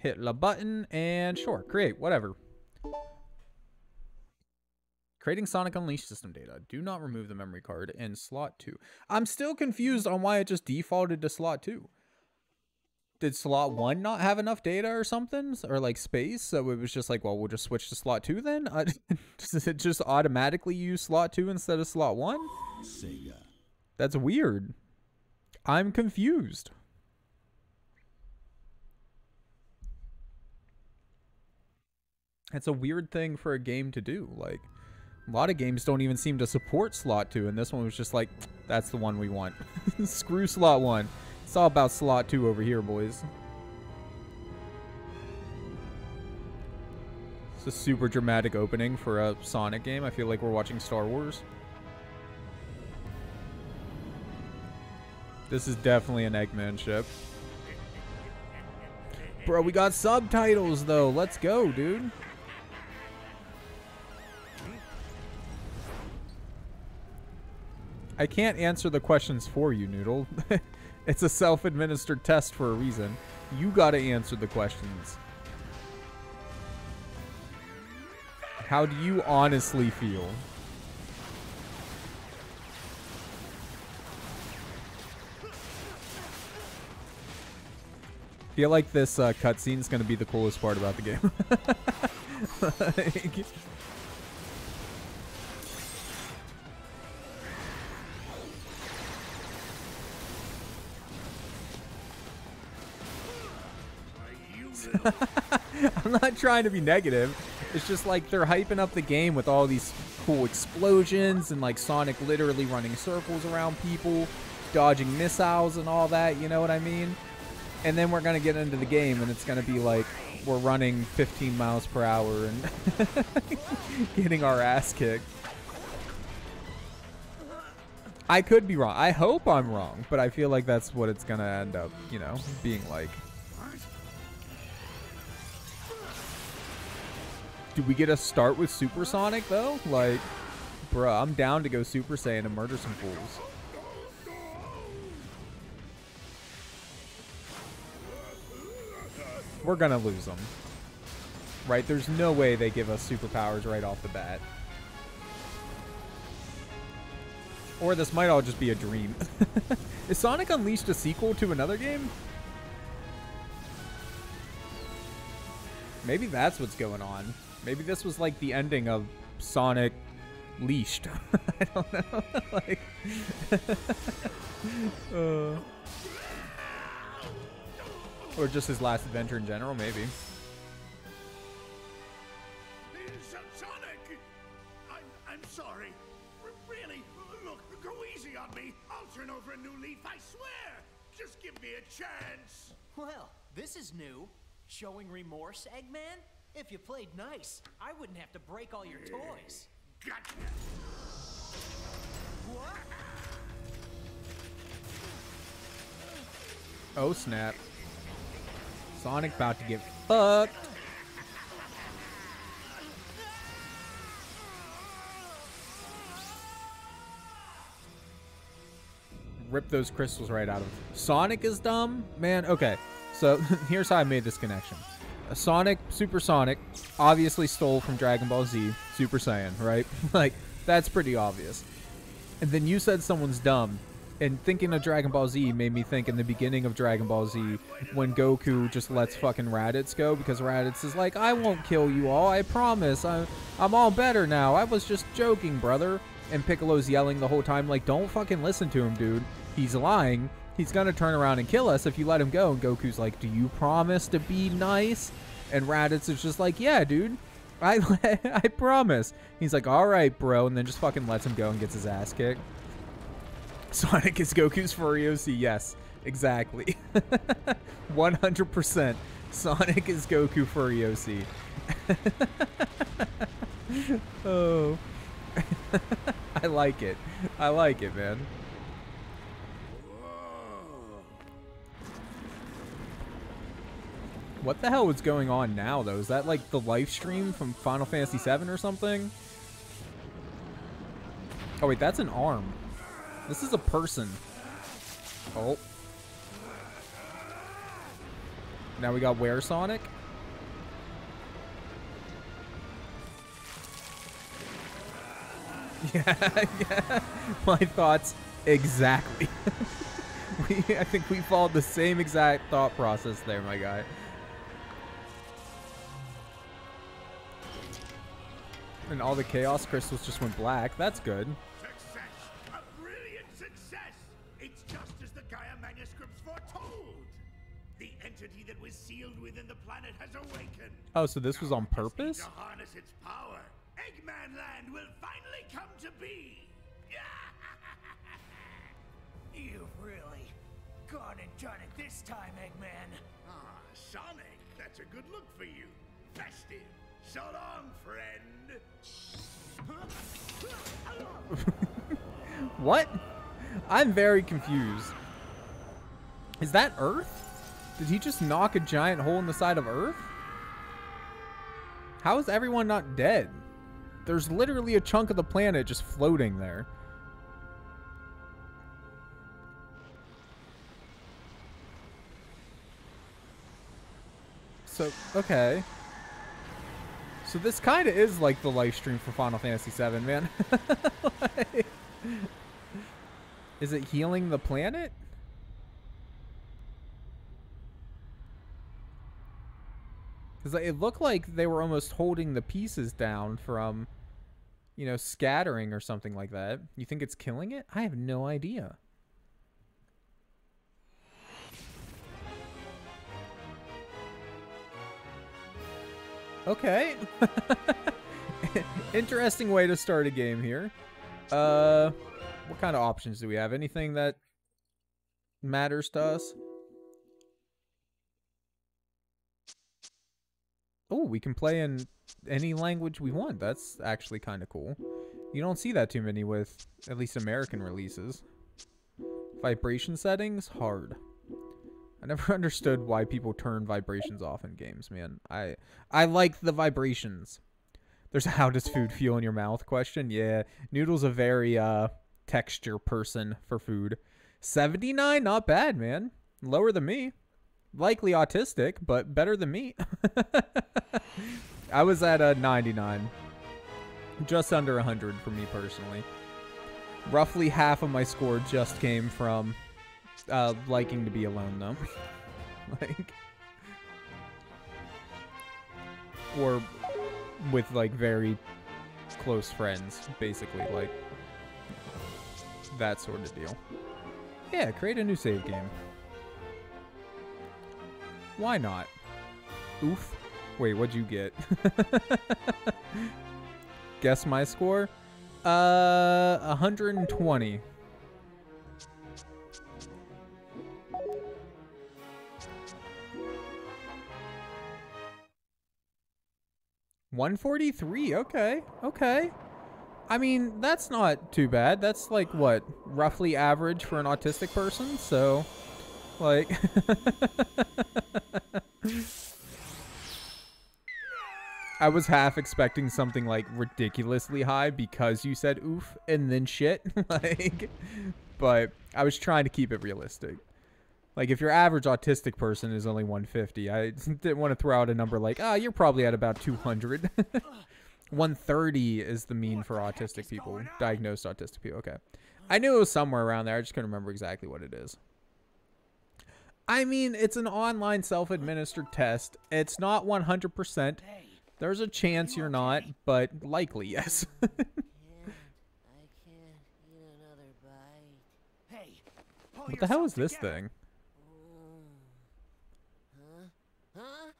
Hit the button and sure, create, whatever. Creating Sonic Unleashed system data. Do not remove the memory card in slot 2. I'm still confused on why it just defaulted to slot 2. Did slot 1 not have enough data or something? Or like space? So it was just like, well, we'll just switch to slot 2 then? Uh, does it just automatically use slot 2 instead of slot 1? Sega. That's weird. I'm confused. It's a weird thing for a game to do. Like, a lot of games don't even seem to support slot 2, and this one was just like, that's the one we want. Screw slot 1. It's all about slot 2 over here, boys. It's a super dramatic opening for a Sonic game. I feel like we're watching Star Wars. This is definitely an Eggman ship. Bro, we got subtitles, though. Let's go, dude. I can't answer the questions for you, Noodle. it's a self-administered test for a reason. You gotta answer the questions. How do you honestly feel? feel like this uh, cutscene is going to be the coolest part about the game. like, I'm not trying to be negative. It's just like they're hyping up the game with all these cool explosions and like Sonic literally running circles around people, dodging missiles and all that, you know what I mean? And then we're going to get into the game and it's going to be like we're running 15 miles per hour and getting our ass kicked. I could be wrong. I hope I'm wrong, but I feel like that's what it's going to end up, you know, being like. Do we get a start with Supersonic, though? Like, bruh, I'm down to go Super Saiyan and murder some fools. We're gonna lose them. Right? There's no way they give us superpowers right off the bat. Or this might all just be a dream. Is Sonic Unleashed a sequel to another game? Maybe that's what's going on. Maybe this was like the ending of Sonic Leashed. I don't know. like, uh, or just his last adventure in general, maybe. Sonic! I'm, I'm sorry. R really, look, go easy on me. I'll turn over a new leaf, I swear. Just give me a chance. Well, this is new. Showing remorse, Eggman? If you played nice, I wouldn't have to break all your toys. Gotcha. What? Oh, snap. Sonic about to get fucked. Rip those crystals right out of him. Sonic is dumb? Man, okay. So here's how I made this connection. A Sonic, Super Sonic, obviously stole from Dragon Ball Z, Super Saiyan, right? like, that's pretty obvious. And then you said someone's dumb, and thinking of Dragon Ball Z made me think in the beginning of Dragon Ball Z when Goku just lets fucking Raditz go because Raditz is like, I won't kill you all, I promise. I'm, I'm all better now. I was just joking, brother. And Piccolo's yelling the whole time, like, don't fucking listen to him, dude. He's lying. He's gonna turn around and kill us if you let him go. And Goku's like, do you promise to be nice? And Raditz is just like, yeah, dude. I, I promise. He's like, all right, bro. And then just fucking lets him go and gets his ass kicked. Sonic is Goku's OC. Yes, exactly. 100%. Sonic is Goku OC. oh. I like it. I like it, man. What the hell is going on now, though? Is that like the Lifestream from Final Fantasy VII or something? Oh, wait, that's an arm. This is a person. Oh. Now we got where Sonic? Yeah, yeah. My thoughts exactly. we, I think we followed the same exact thought process there, my guy. And all the chaos crystals just went black. That's good. Success! A brilliant success! It's just as the Gaia manuscripts foretold! The entity that was sealed within the planet has awakened. Oh, so this was on purpose? To harness its power, Eggman Land will finally come to be! You've really gone and done it this time, What? I'm very confused. Is that Earth? Did he just knock a giant hole in the side of Earth? How is everyone not dead? There's literally a chunk of the planet just floating there. So, okay. So this kind of is like the Lifestream for Final Fantasy VII, man. Like- is it healing the planet? Because it looked like they were almost holding the pieces down from, you know, scattering or something like that. You think it's killing it? I have no idea. Okay. Interesting way to start a game here. Uh, what kind of options do we have? Anything that matters to us? Oh, we can play in any language we want. That's actually kind of cool. You don't see that too many with at least American releases. Vibration settings hard. I never understood why people turn vibrations off in games, man. I I like the vibrations. There's a how does food feel in your mouth question. Yeah, Noodle's a very uh texture person for food. 79, not bad, man. Lower than me. Likely autistic, but better than me. I was at a 99. Just under 100 for me personally. Roughly half of my score just came from uh, liking to be alone, though. like, or with like very close friends, basically, like that sort of deal. Yeah, create a new save game. Why not? Oof. Wait, what'd you get? Guess my score? Uh, 120. One forty three. Okay, okay. I mean, that's not too bad. That's like what roughly average for an autistic person. So, like, I was half expecting something like ridiculously high because you said oof and then shit. like, but I was trying to keep it realistic. Like, if your average autistic person is only 150, I didn't want to throw out a number like, ah, you're probably at about 200. 130 is the mean for autistic people, diagnosed autistic people. Okay. I knew it was somewhere around there. I just couldn't remember exactly what it is. I mean, it's an online self administered test. It's not 100%. There's a chance you're not, but likely yes. I can't eat another bite. hey. what the hell is this thing? Huh?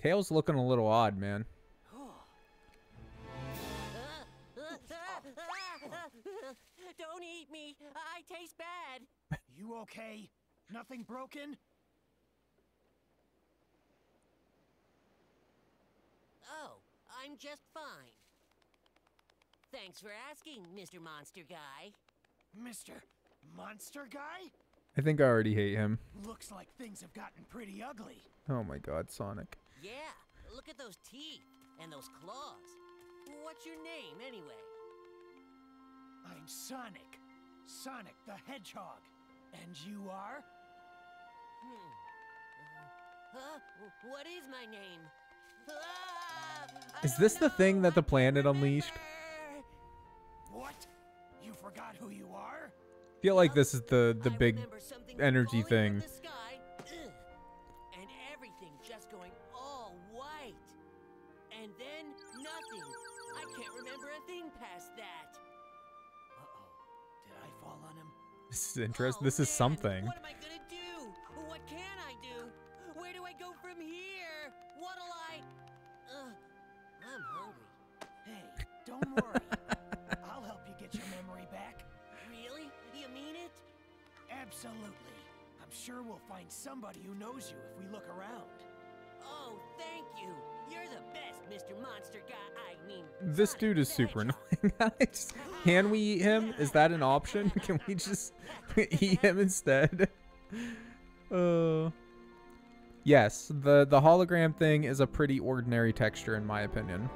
Tail's looking a little odd, man. Don't eat me. I taste bad. You okay? Nothing broken? Oh, I'm just fine. Thanks for asking, Mr. Monster Guy. Mr. Monster Guy? I think I already hate him. Looks like things have gotten pretty ugly. Oh my god, Sonic. Yeah, look at those teeth and those claws. What's your name, anyway? I'm Sonic. Sonic the Hedgehog. And you are? Huh? What is my name? Ah, Is this the thing that the planet unleashed? What? You forgot who you are? feel like this is the the I big energy falling from thing. Is. Oh, This is something. What am I gonna do? What can I do? Where do I go from here? What'll I? Ugh, I'm hungry. Hey, don't worry. I'll help you get your memory back. Really? You mean it? Absolutely. I'm sure we'll find somebody who knows you if we look around. Oh, thank you. This dude is super annoying. guys. Can we eat him? Is that an option? Can we just eat him instead? Uh, yes, the the hologram thing is a pretty ordinary texture in my opinion.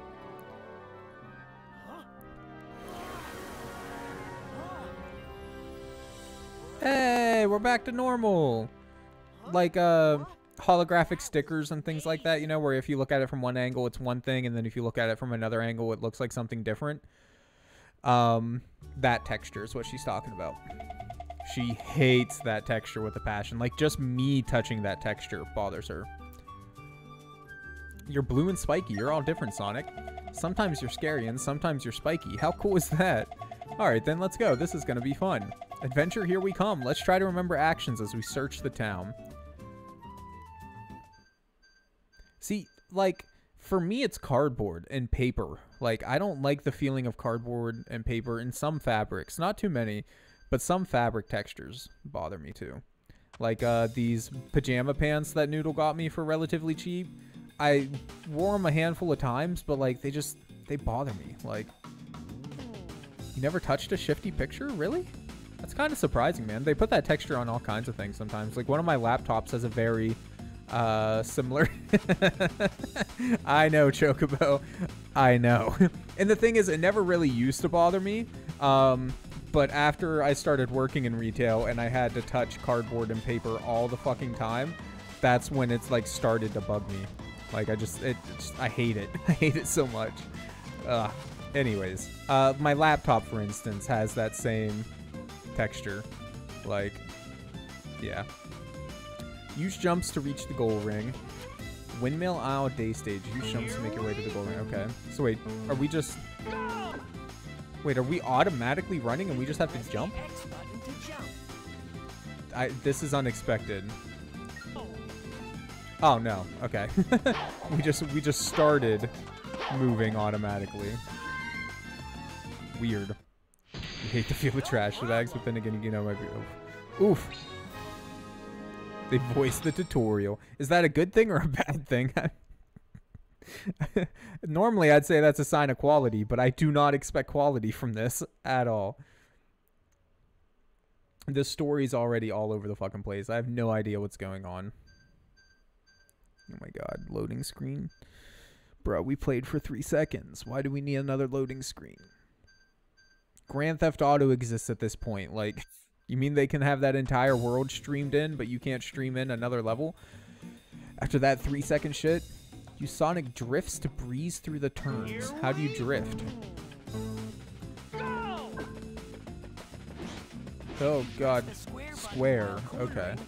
Hey, we're back to normal. Like uh holographic stickers and things like that, you know, where if you look at it from one angle it's one thing and then if you look at it from another angle it looks like something different. Um that texture is what she's talking about. She hates that texture with a passion. Like just me touching that texture bothers her. You're blue and spiky. You're all different, Sonic. Sometimes you're scary and sometimes you're spiky. How cool is that? Alright, then let's go. This is going to be fun. Adventure, here we come. Let's try to remember actions as we search the town. See, like, for me, it's cardboard and paper. Like, I don't like the feeling of cardboard and paper in some fabrics. Not too many, but some fabric textures bother me too. Like, uh, these pajama pants that Noodle got me for relatively cheap. I wore them a handful of times, but, like, they just, they bother me. Like, you never touched a shifty picture? Really? That's kind of surprising, man. They put that texture on all kinds of things sometimes. Like one of my laptops has a very uh similar I know Chocobo. I know. and the thing is it never really used to bother me. Um but after I started working in retail and I had to touch cardboard and paper all the fucking time, that's when it's like started to bug me. Like I just it I hate it. I hate it so much. Ugh. Anyways, uh my laptop for instance has that same texture. Like, yeah. Use jumps to reach the goal ring. Windmill Isle Day Stage. Use jumps to make your way to the goal ring. Okay. So wait, are we just... Wait, are we automatically running and we just have to jump? X button to jump. I, this is unexpected. Oh, oh no. Okay. we just we just started moving automatically. Weird. You hate to feel the trash bags, but then again, you know, maybe. Oof. Oof. They voice the tutorial. Is that a good thing or a bad thing? Normally, I'd say that's a sign of quality, but I do not expect quality from this at all. The story's already all over the fucking place. I have no idea what's going on. Oh my god, loading screen. Bro, we played for three seconds. Why do we need another loading screen? Grand Theft Auto exists at this point. Like, you mean they can have that entire world streamed in, but you can't stream in another level? After that three second shit, you Sonic drifts to breeze through the turns. How do you drift? Oh god. Square okay.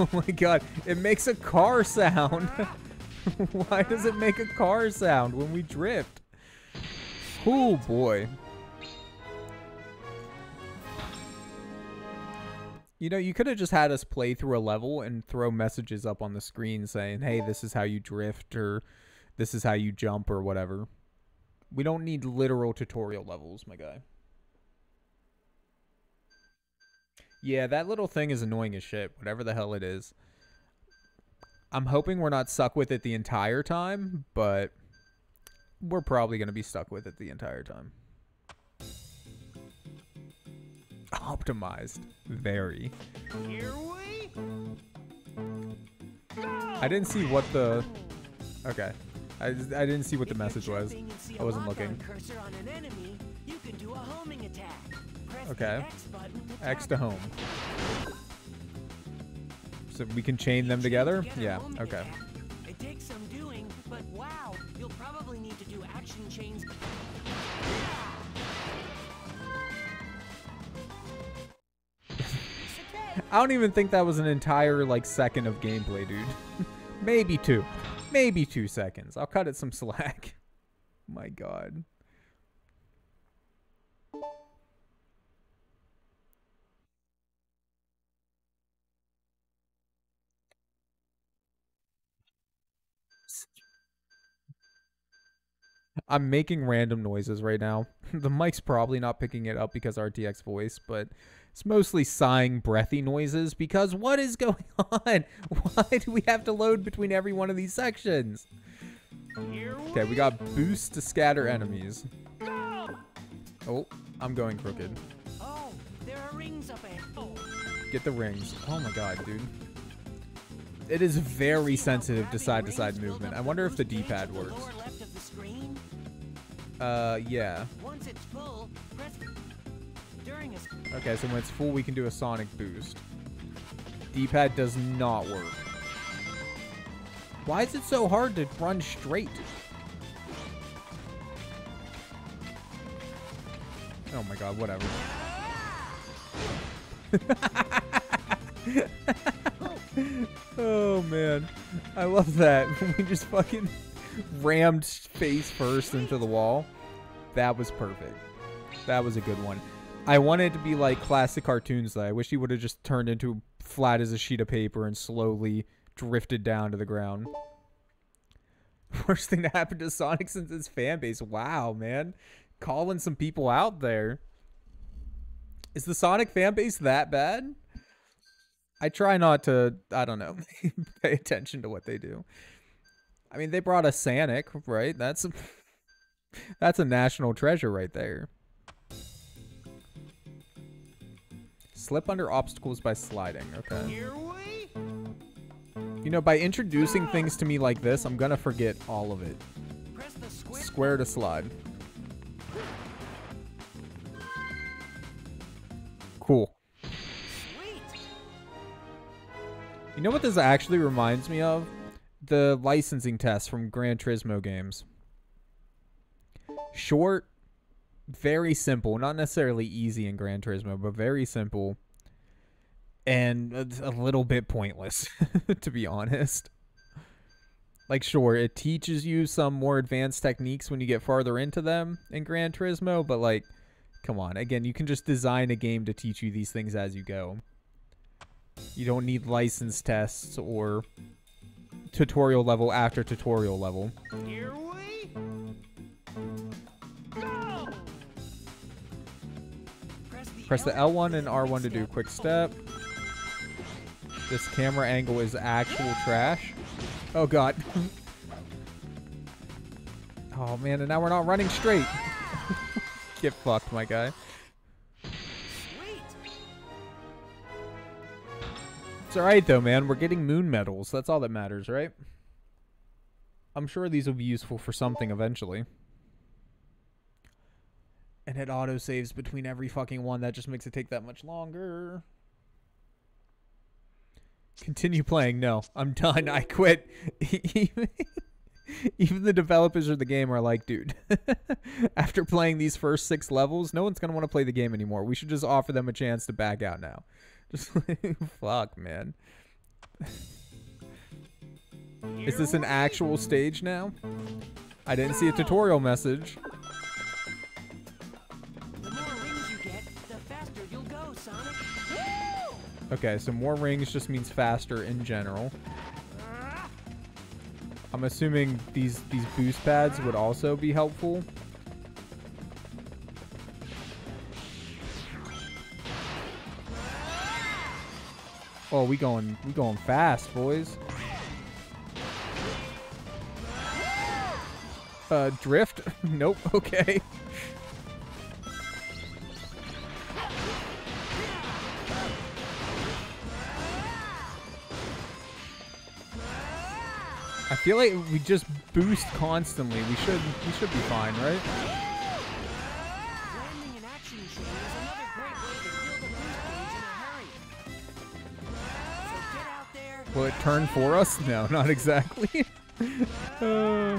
Oh my god, it makes a car sound. Why does it make a car sound when we drift? Oh boy. You know, you could have just had us play through a level and throw messages up on the screen saying, hey, this is how you drift or this is how you jump or whatever. We don't need literal tutorial levels, my guy. Yeah, that little thing is annoying as shit, whatever the hell it is. I'm hoping we're not stuck with it the entire time, but we're probably going to be stuck with it the entire time. Optimized. Very. Here we I didn't see what the... Okay. I, I didn't see what the message was. jumping and see I wasn't looking. Cursor on an enemy, you can do a homing attack. Press Okay. X to X to target. home. So we can chain them together? Yeah, okay. It takes some doing, but wow, you'll probably need to do action chains. I don't even think that was an entire like second of gameplay, dude. Maybe two. Maybe two seconds. I'll cut it some slack. My god. I'm making random noises right now. the mic's probably not picking it up because RTX voice, but it's mostly sighing, breathy noises because what is going on? Why do we have to load between every one of these sections? Okay, we got boost to scatter enemies. Oh, I'm going crooked. Oh, there are rings up ahead. Get the rings. Oh my god, dude. It is very sensitive to side to side movement. I wonder if the D-pad works. Lower left of the screen. Uh, yeah. Once it's full, Okay, so when it's full, we can do a sonic boost. D-pad does not work. Why is it so hard to run straight? Oh my god, whatever. oh man. I love that. we just fucking rammed face first into the wall. That was perfect. That was a good one. I wanted to be like classic cartoons though. I wish he would have just turned into flat as a sheet of paper and slowly drifted down to the ground. Worst thing to happen to Sonic since his fan base. Wow, man. Calling some people out there. Is the Sonic fan base that bad? I try not to, I don't know, pay attention to what they do. I mean, they brought a Sonic, right? That's a, that's a national treasure right there. Slip under obstacles by sliding. Okay. You know, by introducing things to me like this, I'm gonna forget all of it. Press the square. Square to slide. Cool. Sweet. You know what this actually reminds me of? The licensing test from Gran Turismo games. Short, very simple, not necessarily easy in Gran Turismo, but very simple. And a, little bit pointless, to be honest. Like, sure, it teaches you some more advanced techniques when you get farther into them in Gran Turismo, but like, come on. Again, you can just design a game to teach you these things as you go. You don't need license tests or tutorial level after tutorial level. Press the, L1 and R1 to do a quick step. This camera angle is actual trash. Oh god. oh man, and now we're not running straight. Get fucked, my guy. It's alright though, man. We're getting moon medals. That's all that matters, right? I'm sure these will be useful for something eventually. And it auto saves between every fucking one. That just makes it take that much longer. Continue playing. No, I'm done. I quit. Even- the developers of the game are like, dude, after playing these first six levels, no one's going to want to play the game anymore. We should just offer them a chance to back out now. Just fuck, man. Is this an actual stage now? I didn't see a tutorial message. Okay, so more rings just means faster in general. I'm assuming these these boost pads would also be helpful. Oh, we going we going fast, boys. Uh, drift? nope. Okay. Feel like we just boost constantly. We should we should be fine, right? Will it turn for us? No, not exactly. uh...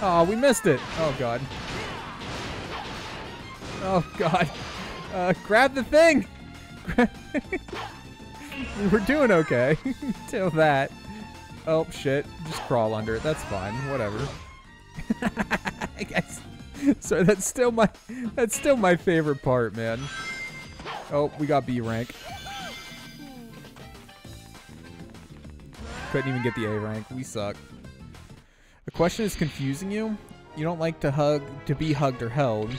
Oh, we missed it. Oh, God. Oh, God. Uh, grab the thing! we were doing okay. Till that. Oh, shit. Just crawl under it. That's fine. Whatever. I guess. So that's still my that's still my favorite part, man. Oh, we got B rank. Couldn't even get the A rank. We suck. The question is confusing you. You don't like to hug to be hugged or held.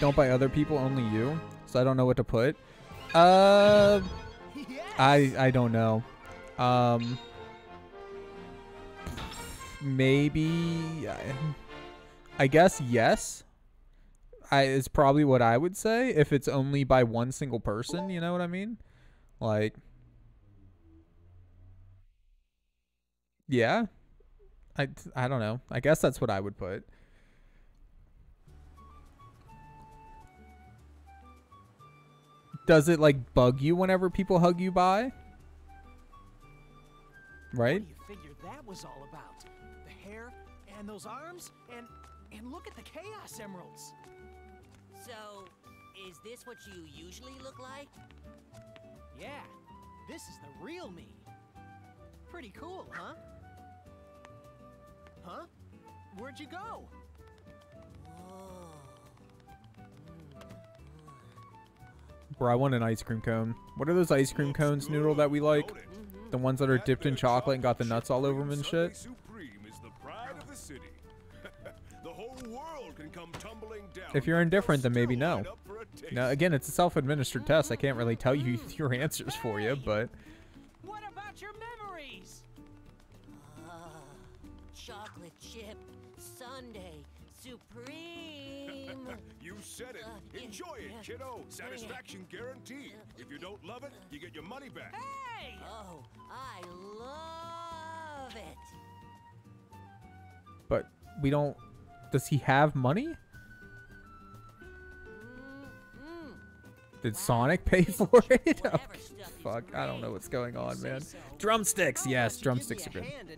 Don't by other people, only you. So I don't know what to put. Uh I I don't know. Um maybe I, I guess yes. I is probably what I would say if it's only by one single person, you know what I mean? Like Yeah. I I don't know. I guess that's what I would put. Does it like bug you whenever people hug you by? Right? What do you figure that was all about? The hair and those arms and and look at the chaos emeralds. So, is this what you usually look like? Yeah, this is the real me. Pretty cool, huh? Huh? Where'd you go? Bro, I want an ice cream cone. What are those ice cream cones, Noodle, that we like? The ones that are dipped in chocolate and got the nuts all over them and shit? Supreme is the pride of the city. the whole world can come tumbling down. If you're indifferent, then maybe no. line up for a taste. Now, again, it's a self-administered test. I can't really tell you your answers for you, but What about your memories? Ah, chocolate chip Sundae, supreme. You said it. Uh, Enjoy it, kiddo. Satisfaction guaranteed. If you don't love it, you get your money back. Hey! oh, I love it. but we don't. Does he have money? Did Sonic pay for it? Oh, whatever stuff is fuck, I don't know what's going on, Say man. so. Drumsticks, How yes, about you drumsticks are give me good.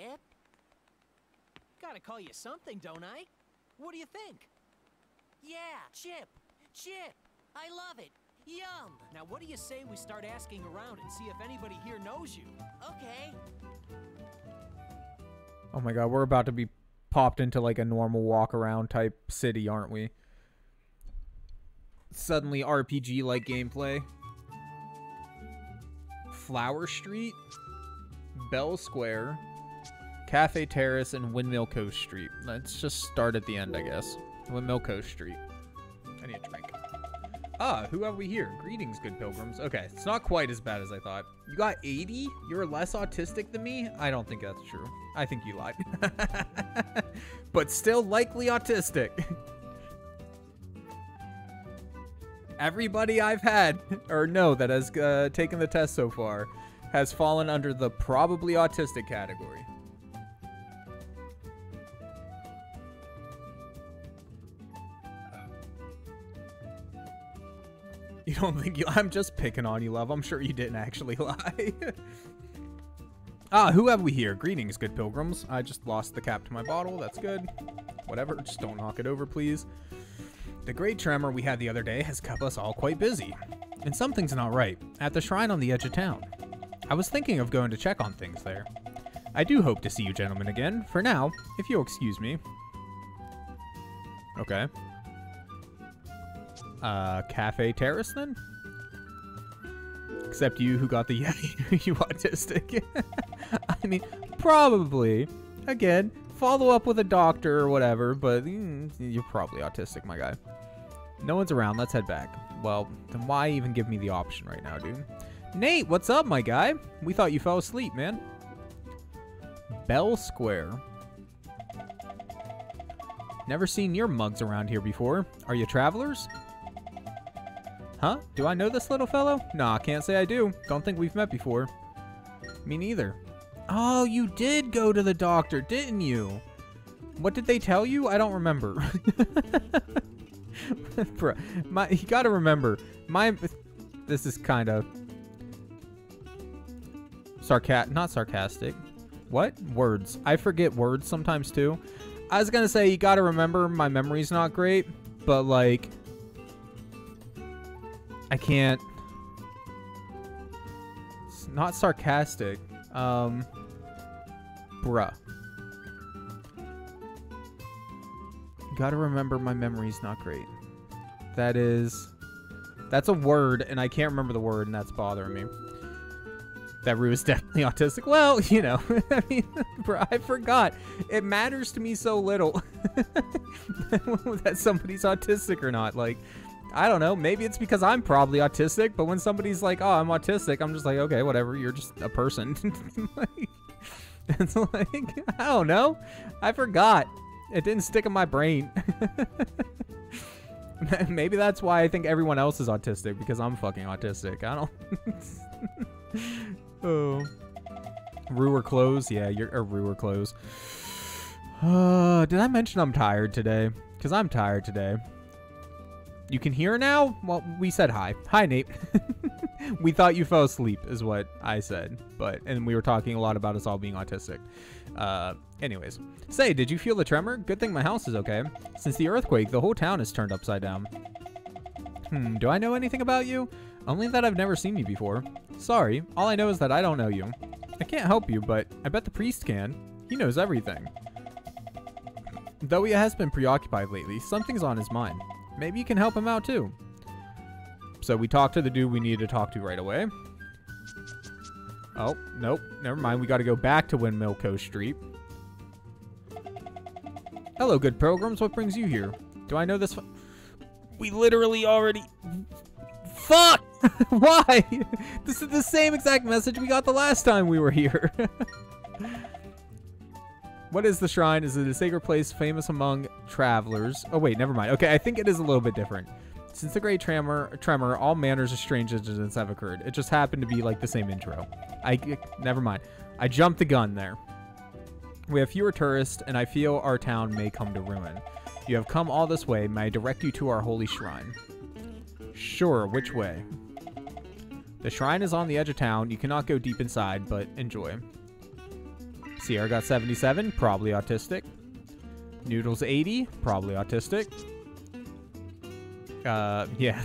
Chip? Gotta call you something, don't I? What do you think? Yeah, chip. Chip. I love it. Yum. Now, what do you say we start asking around and see if anybody here knows you? Okay. Oh my god, we're about to be popped into like a normal walk around type city, aren't we? Suddenly RPG like gameplay. Flower Street, Bell Square, Cafe Terrace, and Windmill Coast Street. Let's just start at the end, I guess. Windmill Coast Street. I need a drink. Ah, who have we here? Greetings, good pilgrims. Okay, it's not quite as bad as I thought. You got 80? You're less autistic than me? I don't think that's true. I think you lied. but still likely autistic. Everybody I've had, or no, that has uh, taken the test so far, has fallen under the probably autistic category. You don't think you? I'm just picking on you, love. I'm sure you didn't actually lie. ah, who have we here? Greetings, good pilgrims. I just lost the cap to my bottle. That's good. Whatever. Just don't knock it over, please. The great tremor we had the other day has kept us all quite busy. And something's not right. At the shrine on the edge of town. I was thinking of going to check on things there. I do hope to see you gentlemen again. For now, if you'll excuse me. Okay. Uh, Cafe Terrace then? Except you who got the yeah, you autistic. I mean, probably. Again, follow up with a doctor or whatever, but mm, you're probably autistic, my guy. No one's around. Let's head back. Well, then why even give me the option right now, dude? Nate, what's up, my guy? We thought you fell asleep, man. Bell Square. Never seen your mugs around here before. Are you travelers? Huh? Do I know this little fellow? Nah, can't say I do. Don't think we've met before. Me neither. Oh, you did go to the doctor, didn't you? What did they tell you? I don't remember. Bro, my you got to remember my. This is kind of sarcastic, not sarcastic. What words? I forget words sometimes too. I was gonna say you got to remember my memory's not great, but like I can't. It's not sarcastic. Um, bruh. Gotta remember my memory's not great. That is. That's a word, and I can't remember the word, and that's bothering me. That Rue is definitely autistic. Well, you know, I mean, bro, I forgot. It matters to me so little that somebody's autistic or not. Like, I don't know. Maybe it's because I'm probably autistic, but when somebody's like, "Oh, I'm autistic," I'm just like, "Okay, whatever. You're just a person." it's like I don't know. I forgot. It didn't stick in my brain. Maybe that's why I think everyone else is autistic because I'm fucking autistic. I don't. oh. Ruer clothes? Yeah, you're a Ruer clothes. Uh, did I mention I'm tired today? Because I'm tired today. You can hear now? Well, we said hi. Hi, Nate. we thought you fell asleep, is what I said. But and we were talking a lot about us all being autistic. Uh, anyways, say, did you feel the tremor? Good thing my house is okay. Since the earthquake, the whole town is turned upside down. Hmm, do I know anything about you? Only that I've never seen you before. Sorry, all I know is that I don't know you. I can't help you, but I bet the priest can. He knows everything. Though he has been preoccupied lately, something's on his mind. Maybe you can help him out too. So we talked to the dude we needed to talk to right away. Oh, nope. Never mind. We got to go back to Windmill Coast Street. Hello, good pilgrims. What brings you here? Do I know this? we literally already... Fuck! Why? this is the same exact message we got the last time we were here. what is the shrine? Is it a sacred place famous among travelers? Oh, wait, never mind. Okay, I think it is a little bit different. Since the Great Tremor, tremor, all manners of strange incidents have occurred. It just happened to be like the same intro. I never mind. I jumped the gun there. We have fewer tourists, and I feel our town may come to ruin. You have come all this way. May I direct you to our holy shrine? Sure. Which way? The shrine is on the edge of town. You cannot go deep inside, but enjoy. Sierra got 77, probably autistic. Noodles 80, probably autistic. Uh, yeah.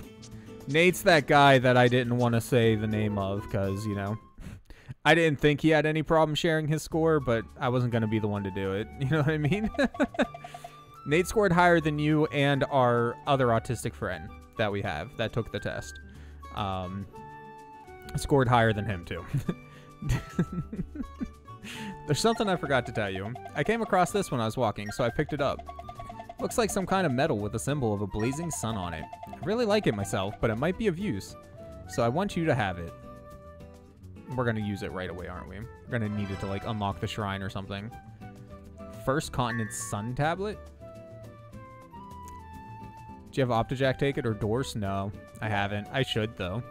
Nate's that guy that I didn't want to say the name of because, you know, I didn't think he had any problem sharing his score, but I wasn't going to be the one to do it. You know what I mean? Nate scored higher than you and our other autistic friend that we have that took the test. Um, scored higher than him, too. There's something I forgot to tell you. I came across this when I was walking, so I picked it up. Looks like some kind of metal with a symbol of a blazing sun on it. I really like it myself, but it might be of use. So I want you to have it. We're to use it right away, aren't we? We're to need it to, like, unlock the shrine or something. First Continent Sun Tablet? Do you have Optejac take it or Dorse? No, I haven't. I should, though.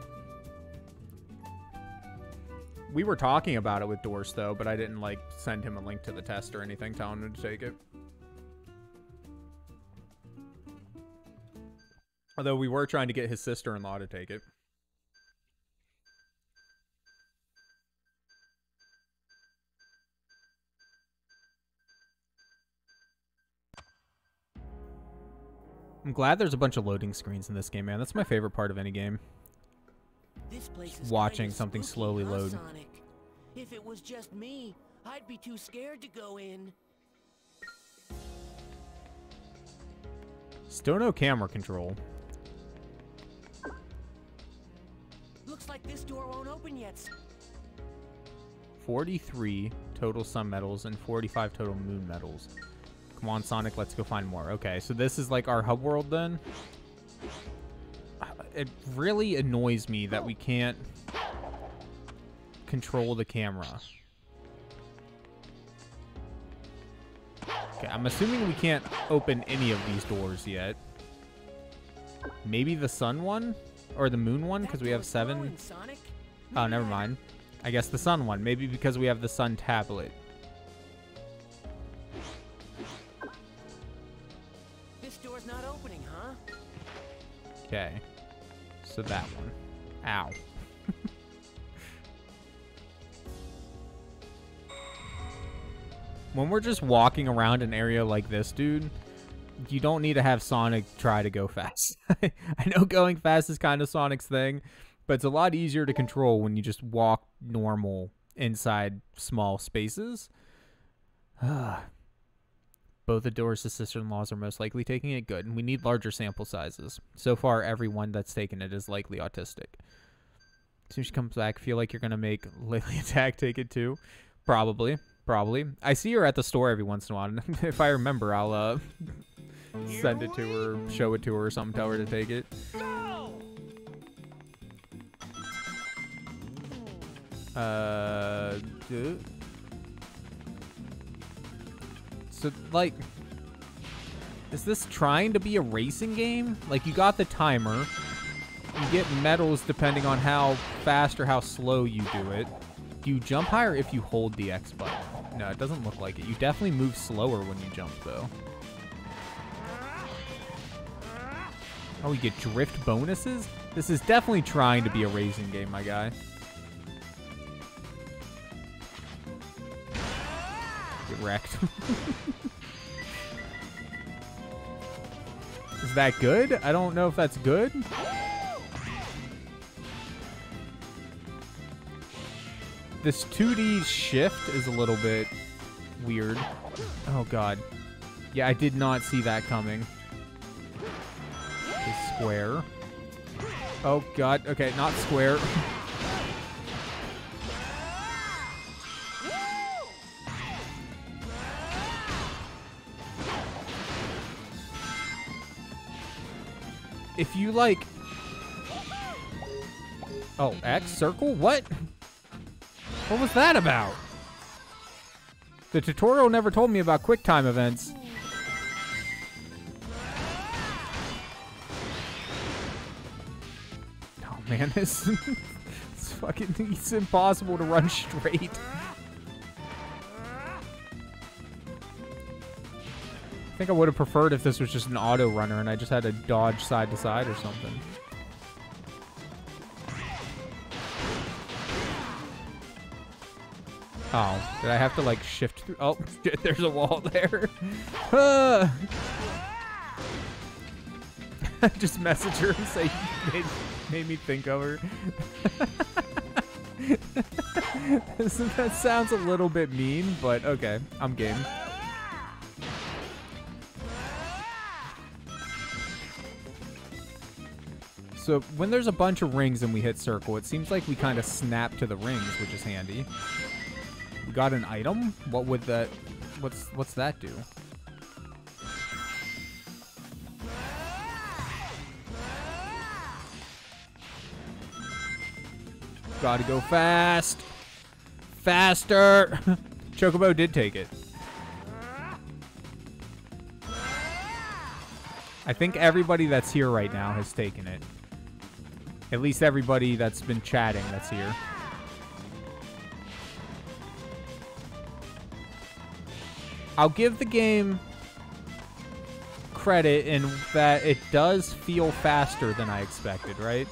We were talking about it with Dorse, though, but I didn't, like, send him a link to the test or anything telling him to take it. Although we were trying to get his sister-in-law to take it. I'm glad there's a bunch of loading screens in this game, man. That's my favorite part of any game. Watching something slowly load. Sonic? If it was just me, I'd be too scared to go in. Still no camera control. Looks like this door won't open yet. 43 total sun medals and 45 total moon medals. Come on, Sonic, let's go find more. Okay, so this is like our hub world then. It really annoys me that we can't control the camera. Okay, I'm assuming we can't open any of these doors yet. Maybe the sun one? Or the moon one, because we have seven. Oh, never mind. I guess the sun one. Maybe because we have the sun tablet. This door's not opening, huh? Okay. So that one. Ow. when we're just walking around an area like this, dude, you don't need to have Sonic try to go fast. I know going fast is kind of Sonic's thing, but it's a lot easier to control when you just walk normal inside small spaces. Both the doors Adora's sister-in-laws are most likely taking it good, and we need larger sample sizes. So far, everyone that's taken it is likely autistic. As soon as she comes back, feel like you're gonna make Lily Attack take it too. Probably, probably. I see her at the store every once in a while. And if I remember, I'll uh send it to her, show it to her, or something. Tell her to take it. Uh. duh. So, like, is this trying to be a racing game? Like, you got the timer. You get medals depending on how fast or how slow you do it. You jump higher if you hold the X button? No, it doesn't look like it. You definitely move slower when you jump, though. Oh, you get drift bonuses? This is definitely trying to be a racing game, my guy. Wrecked. is that good? I don't know if that's good. This 2D shift is a little bit weird. Oh, God. Yeah, I did not see that coming. Okay, square. Oh, God. Okay, not square. if you, like... Oh, X? Circle? What? What was that about? The tutorial never told me about QuickTime events. Oh man, this it's fucking it's impossible to run straight. I think I would have preferred if this was just an auto runner and I just had to dodge side to side or something. Oh, did I have to like shift through? Oh, there's a wall there. Ah. Just message her and say made, made me think of her. that sounds a little bit mean, but okay, I'm game. So when there's a bunch of rings and we hit circle, it seems like we kind of snap to the rings, which is handy. We got an item? What would that... What's what's that do? Gotta go fast! Faster! Chocobo did take it. I think everybody that's here right now has taken it. At least everybody that's been chatting that's here. I'll give the game credit in that it does feel faster than I expected, right?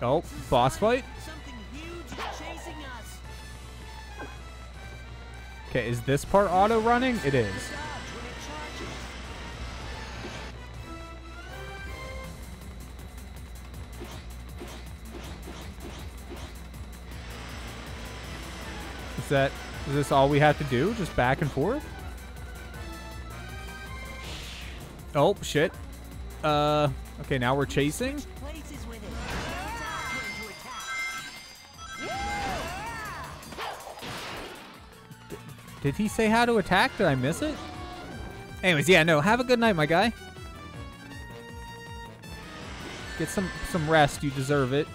Oh, boss fight? Okay, is this part auto running? It is. That is this all we have to do? Just back and forth? Oh shit. Uh okay, now we're chasing. Did he say how to attack? Did I miss it? Anyways, yeah, no. Have a good night, my guy. Get some some rest. You deserve it.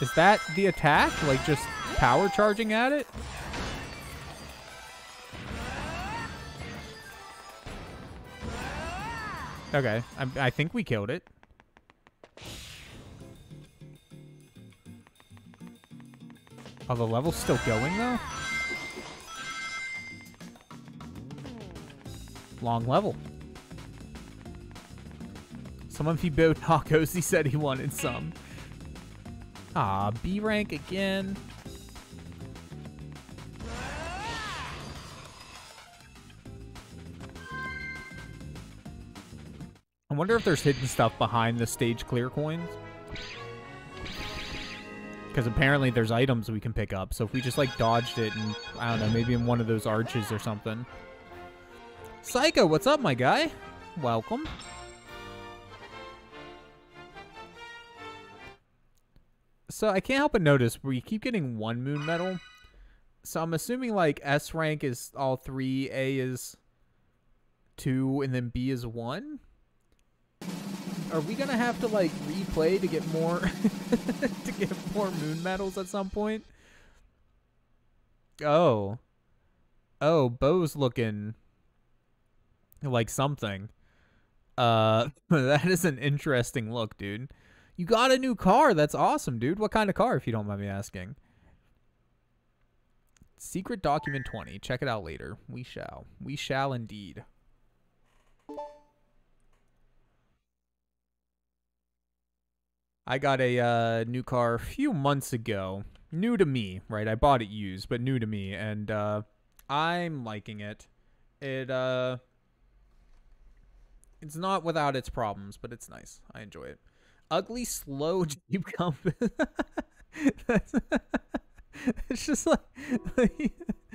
Is that the attack? Like just power charging at it? Okay, I, I think we killed it. Oh, the level's still going though? long level. Someone feed built tacos. He said he wanted some. Ah, B rank again. I wonder if there's hidden stuff behind the stage clear coins. Because apparently there's items we can pick up. So if we just like dodged it and, I don't know, maybe in one of those arches or something. Psycho, what's up, my guy? Welcome. So I can't help but notice we keep getting one moon medal. So I'm assuming like S rank is all three, A is two, and then B is one. Are we gonna have to like replay to get more to get more moon medals at some point? Oh. Oh, Bo's looking like something. Uh that is an interesting look, dude. You got a new car. That's awesome, dude. What kind of car if you don't mind me asking? Secret document 20. Check it out later. We shall. We shall indeed. I got a uh, new car a few months ago. New to me, right? I bought it used, but new to me, and uh, I'm liking it. It uh, it's not without its problems, but it's nice. I enjoy it. Ugly, slow Jeep Compass. it's just like, like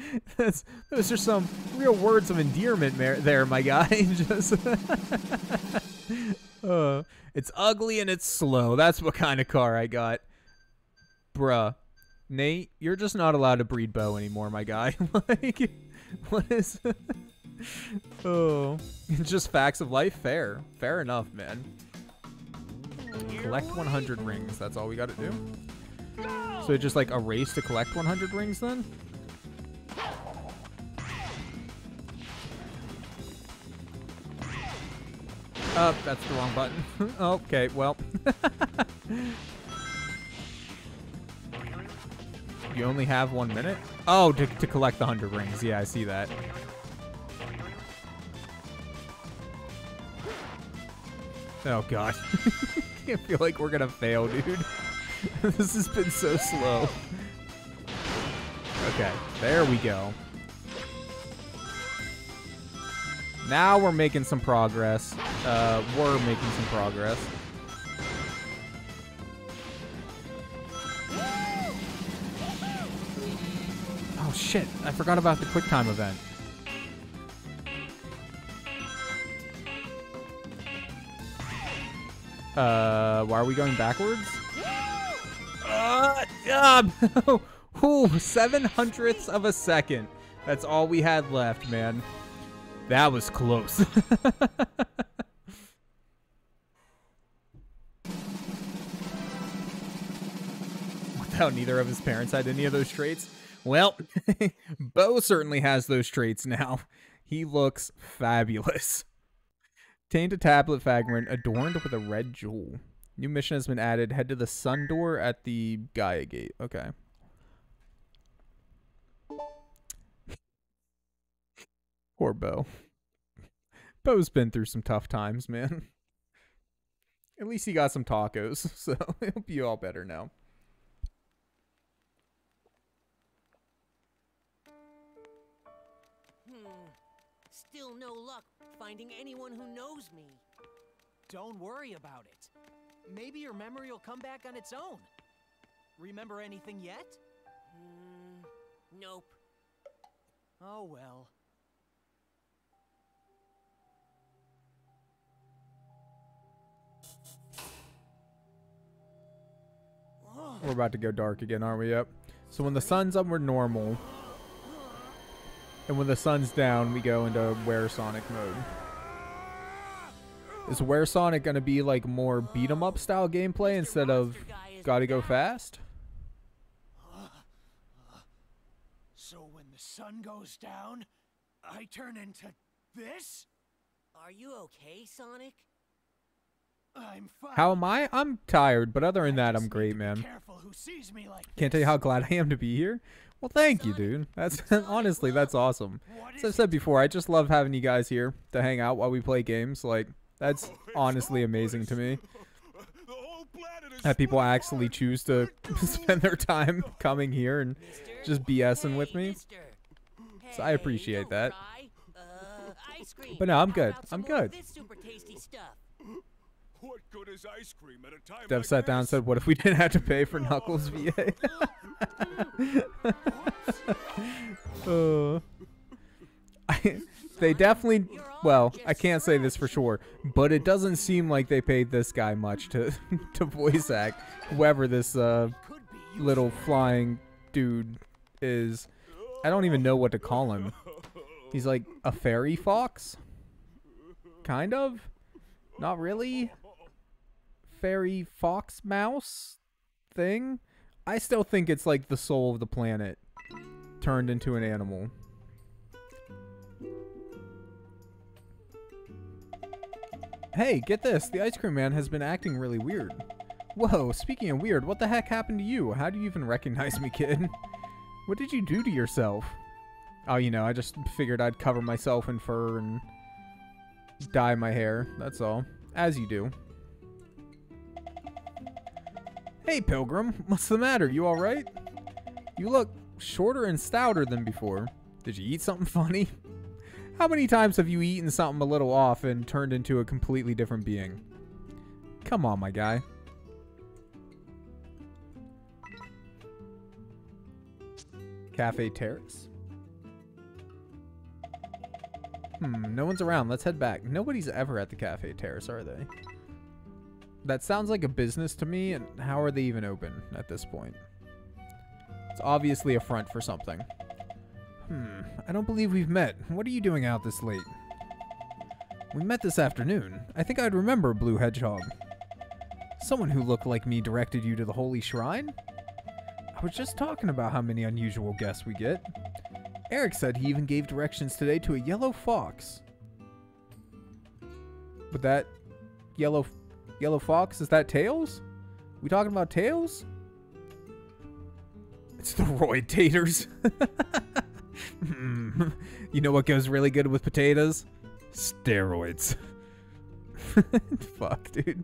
that's those are some real words of endearment there, my guy. just. uh, it's ugly and it's slow. That's what kind of car I got. Bruh. Nate, you're just not allowed to breed Bo anymore, my guy. like, what is... oh, it's just facts of life. Fair. Fair enough, man. Collect 100 rings. That's all we got to do. So just like a race to collect 100 rings then? Oh, that's the wrong button. okay, well. you only have one minute? Oh, to, to collect the 100 rings. Yeah, I see that. Oh, God. I feel like we're to fail, dude. this has been so slow. Okay, there we go. Now we're making some progress. Uh, we're making some progress. Oh shit, I forgot about the quick time event. Uh, why are we going backwards? Uh, uh, Ooh, seven hundredths of a second. That's all we had left, man. That was close. Without neither of his parents had any of those traits. Well, Bo certainly has those traits now. He looks fabulous. Taint a tablet fragment adorned with a red jewel. New mission has been added. Head to the sun door at the Gaia Gate. Okay. Poor Bo. Bo's been through some tough times, man. At least he got some tacos, so he'll be all better now. Finding anyone who knows me. Don't worry about it. Maybe your memory will come back on its own. Remember anything yet? Hmm. Nope. Oh well. We're about to go dark again, aren't we? Yep. So when the sun's up, we're normal. And when the sun's down, we go into Were Sonic mode. Is Were Sonic going to be like more beat 'em up style gameplay instead of gotta go fast? So when the sun goes down, I turn into this? Are you okay, Sonic? I'm fine. How am I? I'm tired, but other than that, I I'm great, need to be man. Careful who sees me like Can't tell you how glad I am to be here. Well, thank you, dude. That's honestly that's awesome. As I've said before, I just love having you guys here to hang out while we play games. Like that's honestly amazing to me. The whole planet is That people actually choose to spend their time coming here and just BSing with me. So I appreciate that. But no, I'm good. I'm good. This super tasty stuff. What good is ice cream at a time Dev like sat down and said, "What if we didn't have to pay for Knuckles VA?" uh, I, they definitely. Well, I can't say this for sure, but it doesn't seem like they paid this guy much to to voice act whoever this uh, little flying dude is. I don't even know what to call him. He's like a fairy fox, kind of. Not really. Fairy fox mouse thing. I still think it's like the soul of the planet turned into an animal. Hey, get this. The ice cream man has been acting really weird. Whoa, speaking of weird, what the heck happened to you? How do you even recognize me, kid? What did you do to yourself? Oh, you know, I just figured I'd cover myself in fur and dye my hair. That's all. As you do. Hey, Pilgrim. What's the matter? You alright? You look shorter and stouter than before. Did you eat something funny? How many times have you eaten something a little off and turned into a completely different being? Come on, my guy. Cafe Terrace? Hmm, no one's around. Let's head back. Nobody's ever at the Cafe Terrace, are they? That sounds like a business to me, and how are they even open at this point? It's obviously a front for something. Hmm, I don't believe we've met. What are you doing out this late? We met this afternoon. I think I'd remember Blue Hedgehog. Someone who looked like me directed you to the Holy Shrine? I was just talking about how many unusual guests we get. Eric said he even gave directions today to a yellow fox. But that yellow yellow fox is that Tails? We talking about Tails? It's the Roy Taters. You know what goes really good with potatoes? Steroids. Fuck, dude.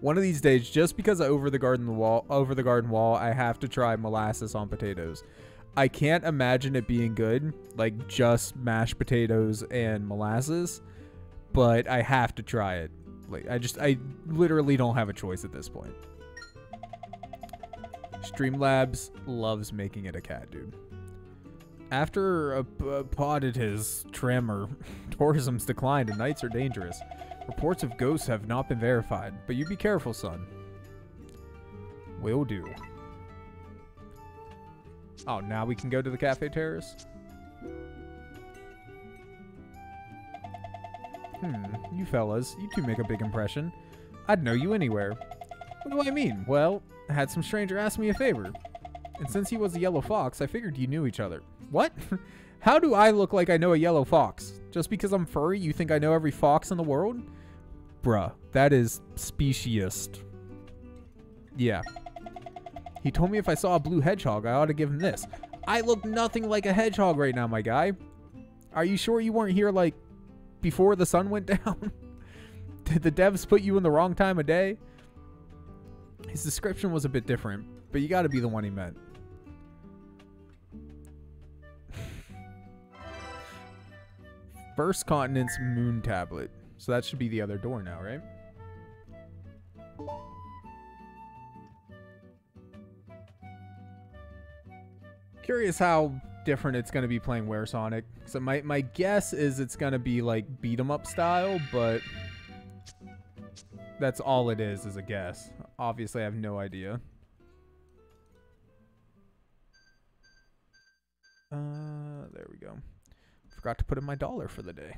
One of these days, just because I over the garden wall, over the garden wall, I have to try molasses on potatoes. I can't imagine it being good, like just mashed potatoes and molasses, but I have to try it. Like I just, I literally don't have a choice at this point. Streamlabs loves making it a cat, dude. After a, Apotos tremor, tourism's declined and nights are dangerous. Reports of ghosts have not been verified, but you be careful, son. Will do. Oh, now we can go to the Cafe Terrace? Hmm, you fellas, you two make a big impression. I'd know you anywhere. What do I mean? Well, I had some stranger ask me a favor. And since he was a yellow fox, I figured you knew each other. What? How do I look like I know a yellow fox? Just because I'm furry, you think I know every fox in the world? Bruh, that is speciest. Yeah. He told me if I saw a blue hedgehog, I ought to give him this. I look nothing like a hedgehog right now, my guy. Are you sure you weren't here, like, before the sun went down? Did the devs put you in the wrong time of day? His description was a bit different, but you gotta be the one he meant. First Continent's moon tablet. So that should be the other door now, right? Curious how different it's going to be playing Were Sonic. So my, my guess is it's going to be like beat 'em up style, but that's all it is, is a guess. Obviously, I have no idea. Uh, there we go. Forgot to put in my dollar for the day.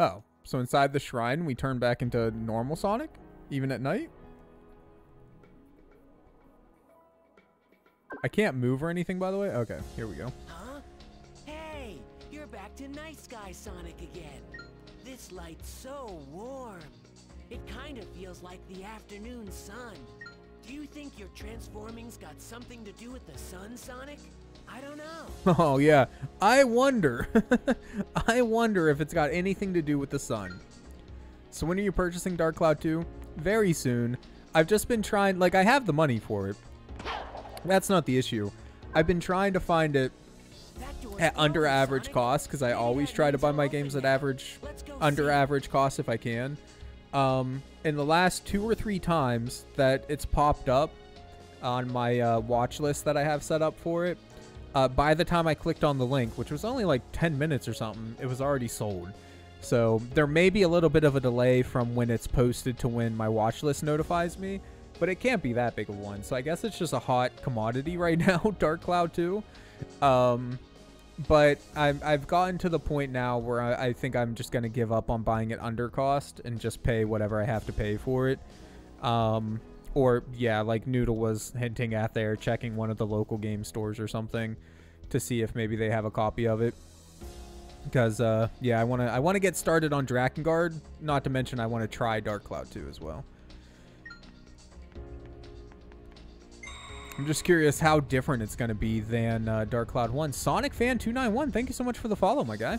Oh, so inside the shrine, we turn back into normal Sonic, even at night? I can't move or anything, by the way. Okay, here we go. Huh? Hey, you're back to Nice Guy Sonic again. This light's so warm. It kind of feels like the afternoon sun. Do you think your transforming's got something to do with the sun, Sonic? I don't know. Oh yeah, I wonder. I wonder if it's got anything to do with the sun. So when are you purchasing Dark Cloud 2? Very soon. I've just been trying, like I have the money for it. That's not the issue. I've been trying to find it at under average cost because I always try to buy my games at average under average cost if I can. Um, in the last two or three times that it's popped up on my uh, watch list that I have set up for it, uh, by the time I clicked on the link, which was only like 10 minutes or something, it was already sold. So there may be a little bit of a delay from when it's posted to when my watch list notifies me, but it can't be that big of one. So I guess it's just a hot commodity right now, Dark Cloud 2. Um, but I'm, I've gotten to the point now where I, I think I'm just going to give up on buying it under cost and just pay whatever I have to pay for it. Um, or, yeah, like Noodle was hinting at there, checking one of the local game stores or something to see if maybe they have a copy of it. Because, uh, yeah, I want to I want to get started on Drakengard. Not to mention I want to try Dark Cloud 2 as well. I'm just curious how different it's going to be than uh, Dark Cloud 1. Sonic Fan 291, thank you so much for the follow, my guy.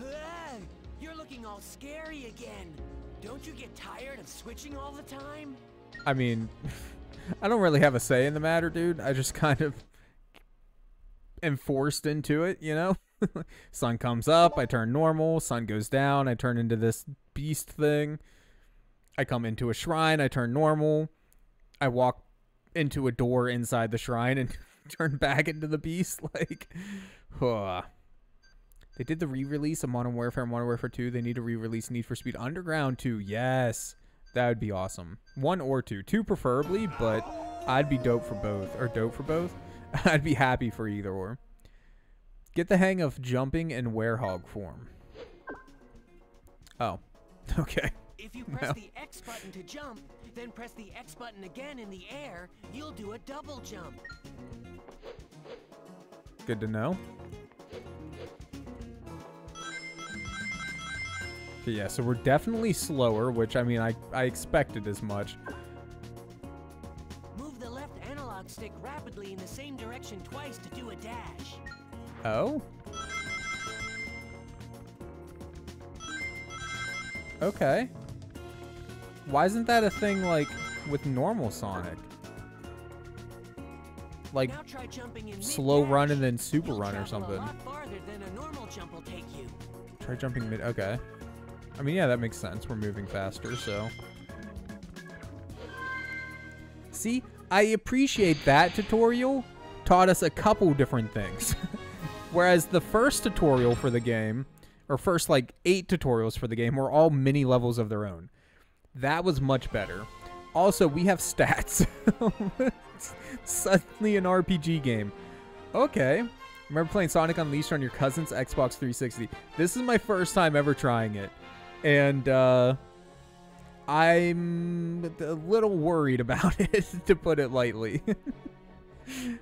Ah, You're looking all scary again. Don't you get tired of switching all the time? I mean, I don't really have a say in the matter, dude. I just kind of am forced into it, you know? sun comes up, I turn normal. Sun goes down, I turn into this beast thing. I come into a shrine, I turn normal. I walk into a door inside the shrine and turn back into the beast. Like, huh. They did the re-release of Modern Warfare and Modern Warfare 2. They need to re-release Need for Speed Underground 2. Yes. That would be awesome. One or two. Two preferably, but I'd be dope for both. Or dope for both. I'd be happy for either or. Get the hang of jumping in werehog form. Oh. Okay. If you press No. the X button to jump, then press the X button again in the air, you'll do a double jump. Good to know. Okay, yeah, so we're definitely slower, which I mean I, I expected as much. Move the left analog stick rapidly in the same direction twice to do a dash. Oh? Okay. Why isn't that a thing like with normal Sonic? Like now try jumping in slow run and then super run or something. A lot farther than a normal jump will take you. try jumping mid okay. I mean yeah, that makes sense. We're moving faster, so See, I appreciate that tutorial taught us a couple different things. Whereas the first tutorial for the game, or first like eight tutorials for the game, were all mini levels of their own. That was much better. Also, we have stats. Suddenly an RPG game. Okay. Remember playing Sonic Unleashed on your cousin's Xbox 360. This is my first time ever trying it. And uh I'm a little worried about it, to put it lightly. okay,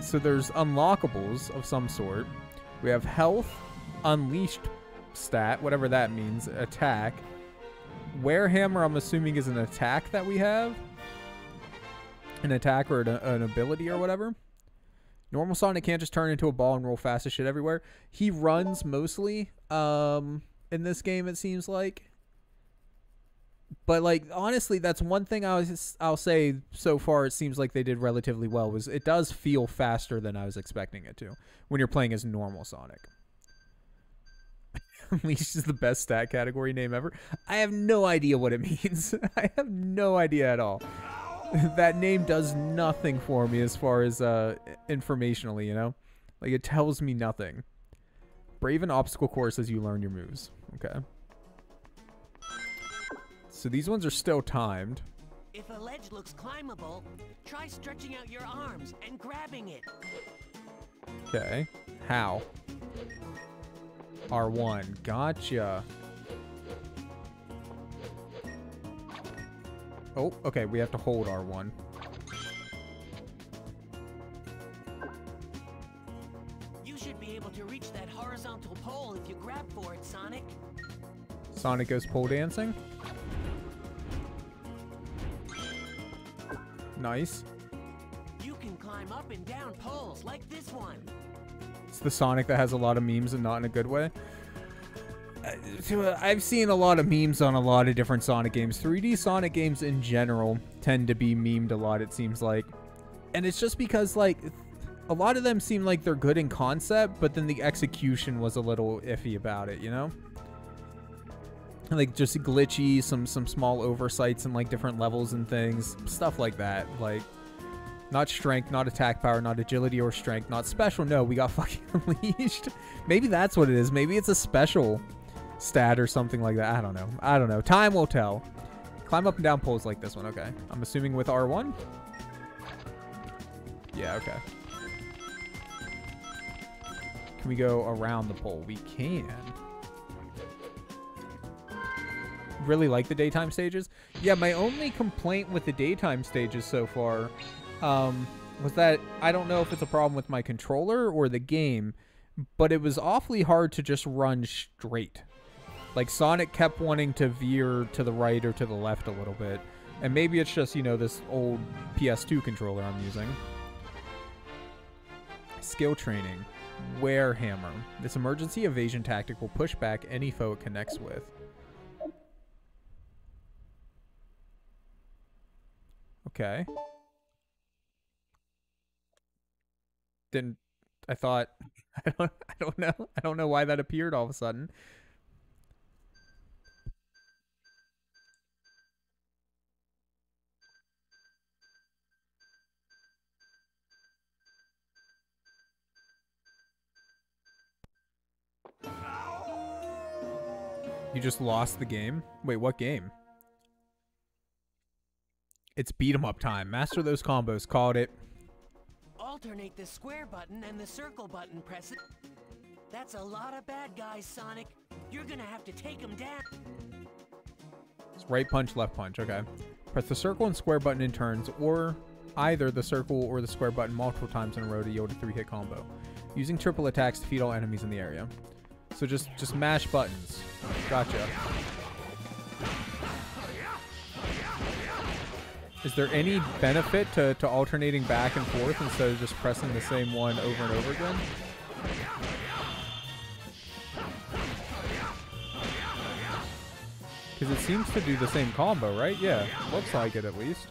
so there's unlockables of some sort. We have health, unleashed stat, whatever that means, attack. Werehammer, I'm assuming, is an attack that we have. An attack or an, an ability or whatever. Normal Sonic can't just turn into a ball and roll fast as shit everywhere. He runs mostly um, in this game, it seems like. But like honestly, that's one thing I was I'll say so far. It seems like they did relatively well. Was it does feel faster than I was expecting it to when you're playing as normal Sonic. Unleashed is the best stat category name ever. I have no idea what it means. I have no idea at all. that name does nothing for me as far as uh informationally, you know? Like it tells me nothing. Brave an obstacle course as you learn your moves. Okay. So these ones are still timed. If a ledge looks climbable, try stretching out your arms and grabbing it. Okay. How? R1. Gotcha. Oh, okay, we have to hold R1. You should be able to reach that horizontal pole if you grab for it, Sonic. Sonic goes pole dancing. Nice. You can climb up and down poles like this one. It's the Sonic that has a lot of memes and not in a good way. I've seen a lot of memes on a lot of different Sonic games. 3D Sonic games in general tend to be memed a lot, it seems like. And it's just because, like, a lot of them seem like they're good in concept, but then the execution was a little iffy about it, you know? Like, just glitchy, some, some small oversights in, like, different levels and things. Stuff like that. Like, not strength, not attack power, not agility or strength, not special. No, we got fucking unleashed. Maybe that's what it is. Maybe it's a special stat or something like that. I don't know. I don't know. Time will tell. Climb up and down poles like this one. Okay. I'm assuming with R1? Yeah, okay. Can we go around the pole? We can. Really like the daytime stages. Yeah, my only complaint with the daytime stages so far um, was that I don't know if it's a problem with my controller or the game, but it was awfully hard to just run straight. Like Sonic kept wanting to veer to the right or to the left a little bit. And maybe it's just, you know, this old PS2 controller I'm using. Skill training. Werehammer. This emergency evasion tactic will push back any foe it connects with. Okay. Didn't I thought I don't I don't know. I don't know why that appeared all of a sudden. You just lost the game? Wait, what game? It's beat 'em up time. Master those combos. Called it. Alternate the square button and the circle button, press it. That's a lot of bad guys, Sonic. You're gonna have to take them down. It's right punch, left punch. Okay. Press the circle and square button in turns, or either the circle or the square button multiple times in a row to yield a three-hit combo. Using triple attacks to defeat all enemies in the area. So just just mash buttons. Gotcha. Is there any benefit to, to alternating back and forth instead of just pressing the same one over and over again? Because it seems to do the same combo, right? Yeah, looks like it at least.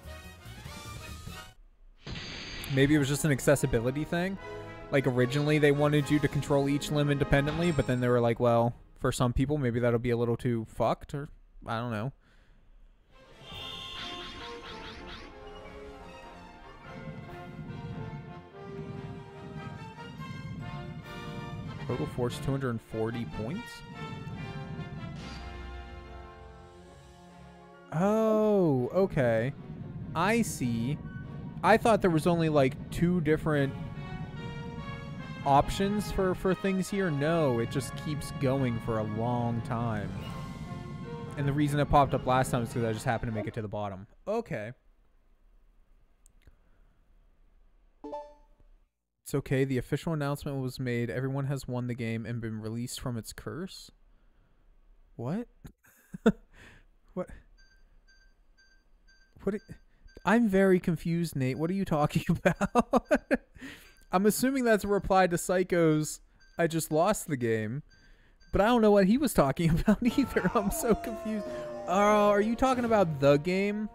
Maybe it was just an accessibility thing. Like originally they wanted you to control each limb independently, but then they were like, well, for some people maybe that'll be a little too fucked or I don't know. Total force 240 points. Oh, okay. I see. I thought there was only like two different options for for things here. No, it just keeps going for a long time. And the reason it popped up last time is because I just happened to make it to the bottom. Okay. It's okay. The official announcement was made. Everyone has won the game and been released from its curse. What? what? What? I'm very confused, Nate. What are you talking about? I'm assuming that's a reply to Psycho's I just lost the game. But I don't know what he was talking about either. I'm so confused. Uh, are you talking about the game?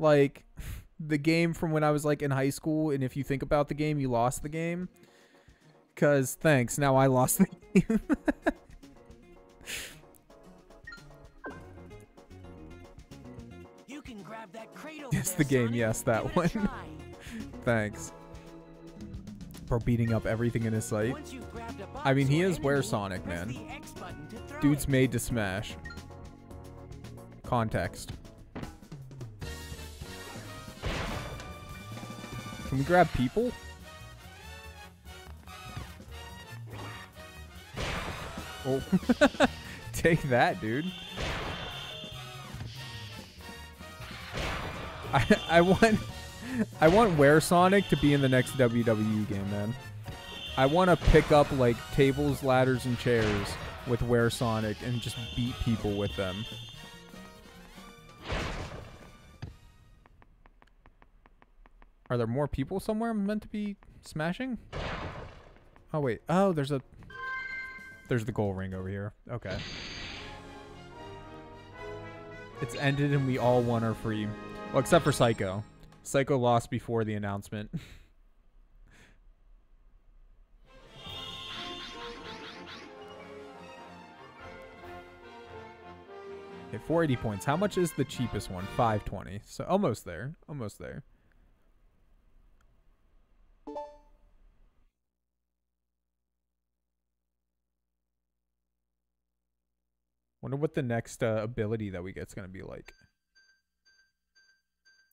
Like the game from when I was like in high school and if you think about the game, you lost the game? Cuz thanks, now I lost the game. You can grab that over Yes, the game, Sonic. yes, that Give one. thanks. For beating up everything in his sight. Once you've grabbed a I mean, he is where Sonic, man. the X button to throw Dude's made to smash. Context. Can we grab people? Oh. Take that, dude. I I want I want Were Sonic to be in the next WWE game, man. I want to pick up like tables, ladders, and chairs with Were Sonic and just beat people with them. Are there more people somewhere I'm meant to be smashing? Oh wait. Oh, there's a there's the goal ring over here. Okay. It's ended and we all won our free. Well, except for Psycho. Psycho lost before the announcement. okay, 480 points. How much is the cheapest one? 520. So almost there. Almost there. Wonder what the next uh, ability that we get is going to be like.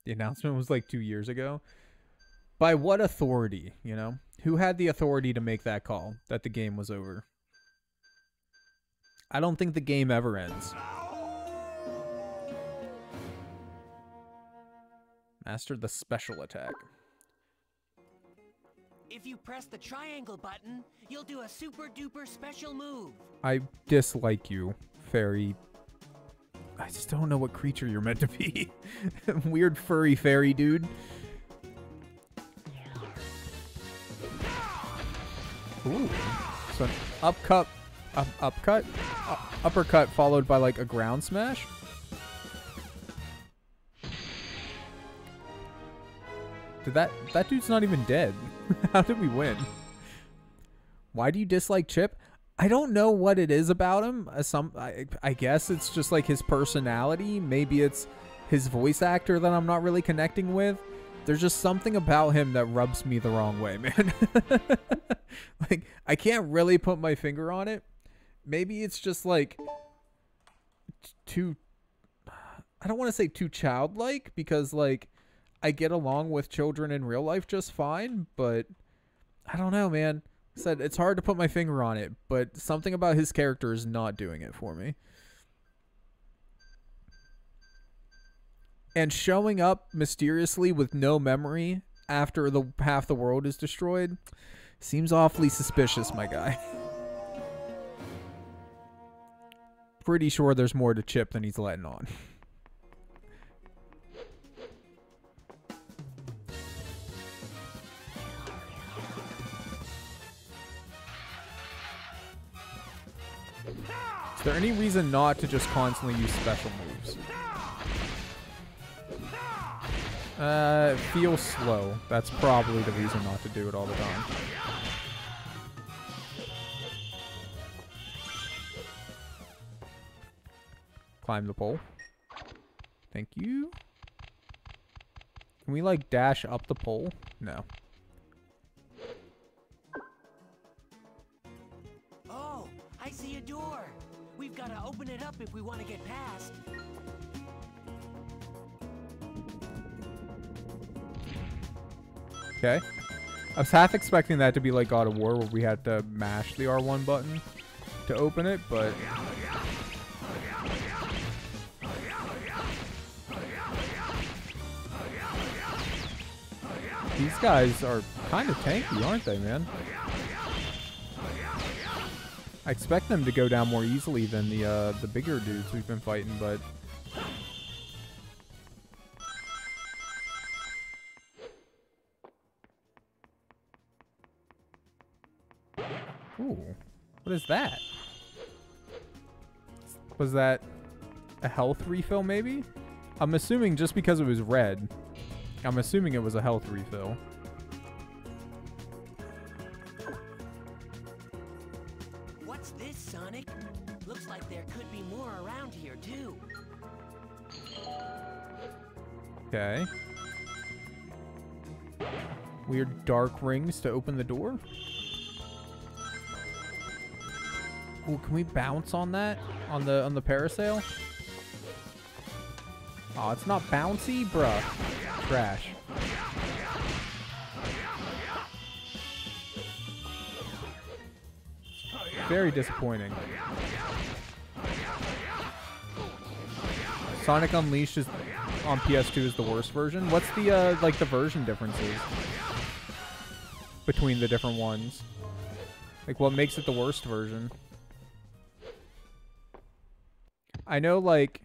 The announcement was like two years ago. By what authority, you know? Who had the authority to make that call that the game was over? I don't think the game ever ends. Master the special attack. If you press the triangle button, you'll do a super duper special move. I dislike you, fairy. I just don't know what creature you're meant to be. Weird furry fairy dude. Ooh. So an upcut, up, upcut, uh, uppercut followed by like a ground smash. Did that that dude's not even dead? How did we win? Why do you dislike Chip? I don't know what it is about him. Uh, Some I, I guess it's just like his personality. Maybe it's his voice actor that I'm not really connecting with. There's just something about him that rubs me the wrong way, man. like I can't really put my finger on it. Maybe it's just like too I don't want to say too childlike because like I get along with children in real life just fine, but I don't know, man. Said it's hard to put my finger on it, but something about his character is not doing it for me. And showing up mysteriously with no memory after the half the world is destroyed seems awfully suspicious, my guy. Pretty sure there's more to Chip than he's letting on. Is there any reason not to just constantly use special moves? Uh, it feels slow. That's probably the reason not to do it all the time. Climb the pole. Thank you. Can we, like, dash up the pole? No. Oh, I see a door. We've got to open it up if we want to get past. Okay. I was half expecting that to be like God of War, where we had to mash the R1 button to open it, but these guys are kind of tanky, aren't they, man? I expect them to go down more easily than the uh, the bigger dudes we've been fighting, but Ooh, what is that? Was that a health refill, maybe? I'm assuming just because it was red. I'm assuming it was a health refill. Okay. Weird dark rings to open the door. Ooh, can we bounce on that? On the on the parasail? Oh, it's not bouncy, bruh. Trash. Very disappointing. Sonic Unleashed is on PS2 is the worst version. What's the uh like the version differences between the different ones? Like, what makes it the worst version? I know, like,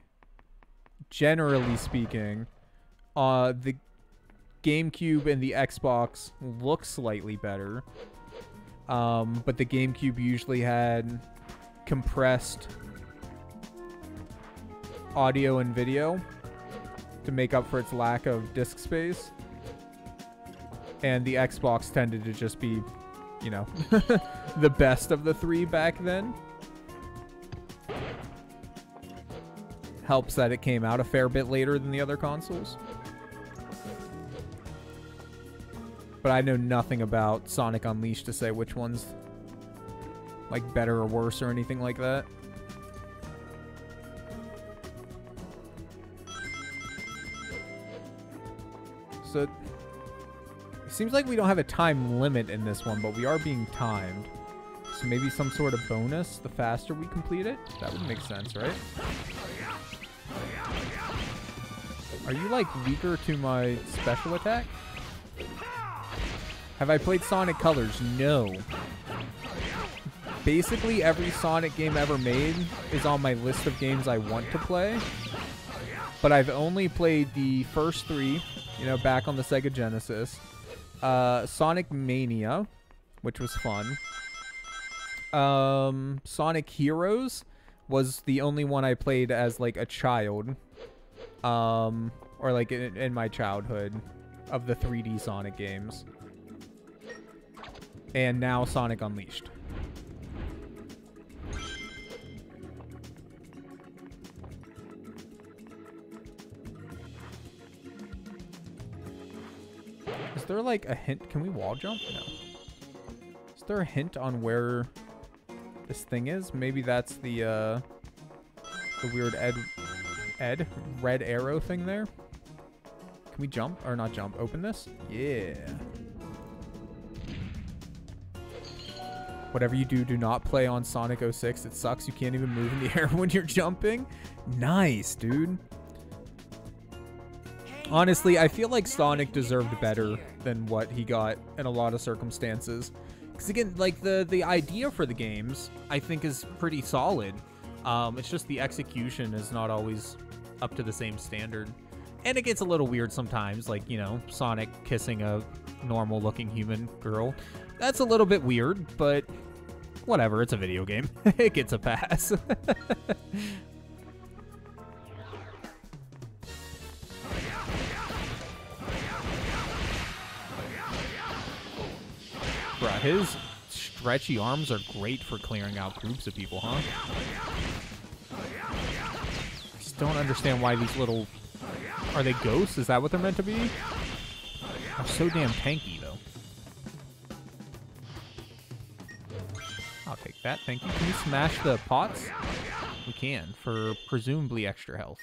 generally speaking, uh, the GameCube and the Xbox look slightly better. Um, but the GameCube usually had compressed audio and video to make up for its lack of disk space. And the Xbox tended to just be, you know, the best of the three back then. Helps that it came out a fair bit later than the other consoles. But I know nothing about Sonic Unleashed to say which one's like better or worse or anything like that. So it seems like we don't have a time limit in this one, but we are being timed. So maybe some sort of bonus the faster we complete it? That would make sense, right? Are you like weaker to my special attack? Have I played Sonic Colors? No. Basically, every Sonic game ever made is on my list of games I want to play. But I've only played the first three, you know, back on the Sega Genesis. Uh, Sonic Mania, which was fun. Um, Sonic Heroes was the only one I played as like a child. Um, or like in, in my childhood of the 3D Sonic games. And now Sonic Unleashed. There like a hint? Can we wall jump? No. Is there a hint on where this thing is? Maybe that's the uh the weird Ed Ed red arrow thing there. Can we jump or not jump? Open this? Yeah. Whatever you do, do not play on Sonic 06. It sucks. You can't even move in the air when you're jumping. Nice, dude. Honestly, I feel like Sonic deserved better than what he got in a lot of circumstances. Because again, like the the idea for the games, I think is pretty solid. Um, it's just the execution is not always up to the same standard, and it gets a little weird sometimes. Like you know, Sonic kissing a normal-looking human girl. That's a little bit weird, but whatever. It's a video game. it gets a pass. his stretchy arms are great for clearing out groups of people, huh? I just don't understand why these little... Are they ghosts? Is that what they're meant to be? They're so damn tanky, though. I'll take that, thank you. Can you smash the pots? We can, for presumably extra health.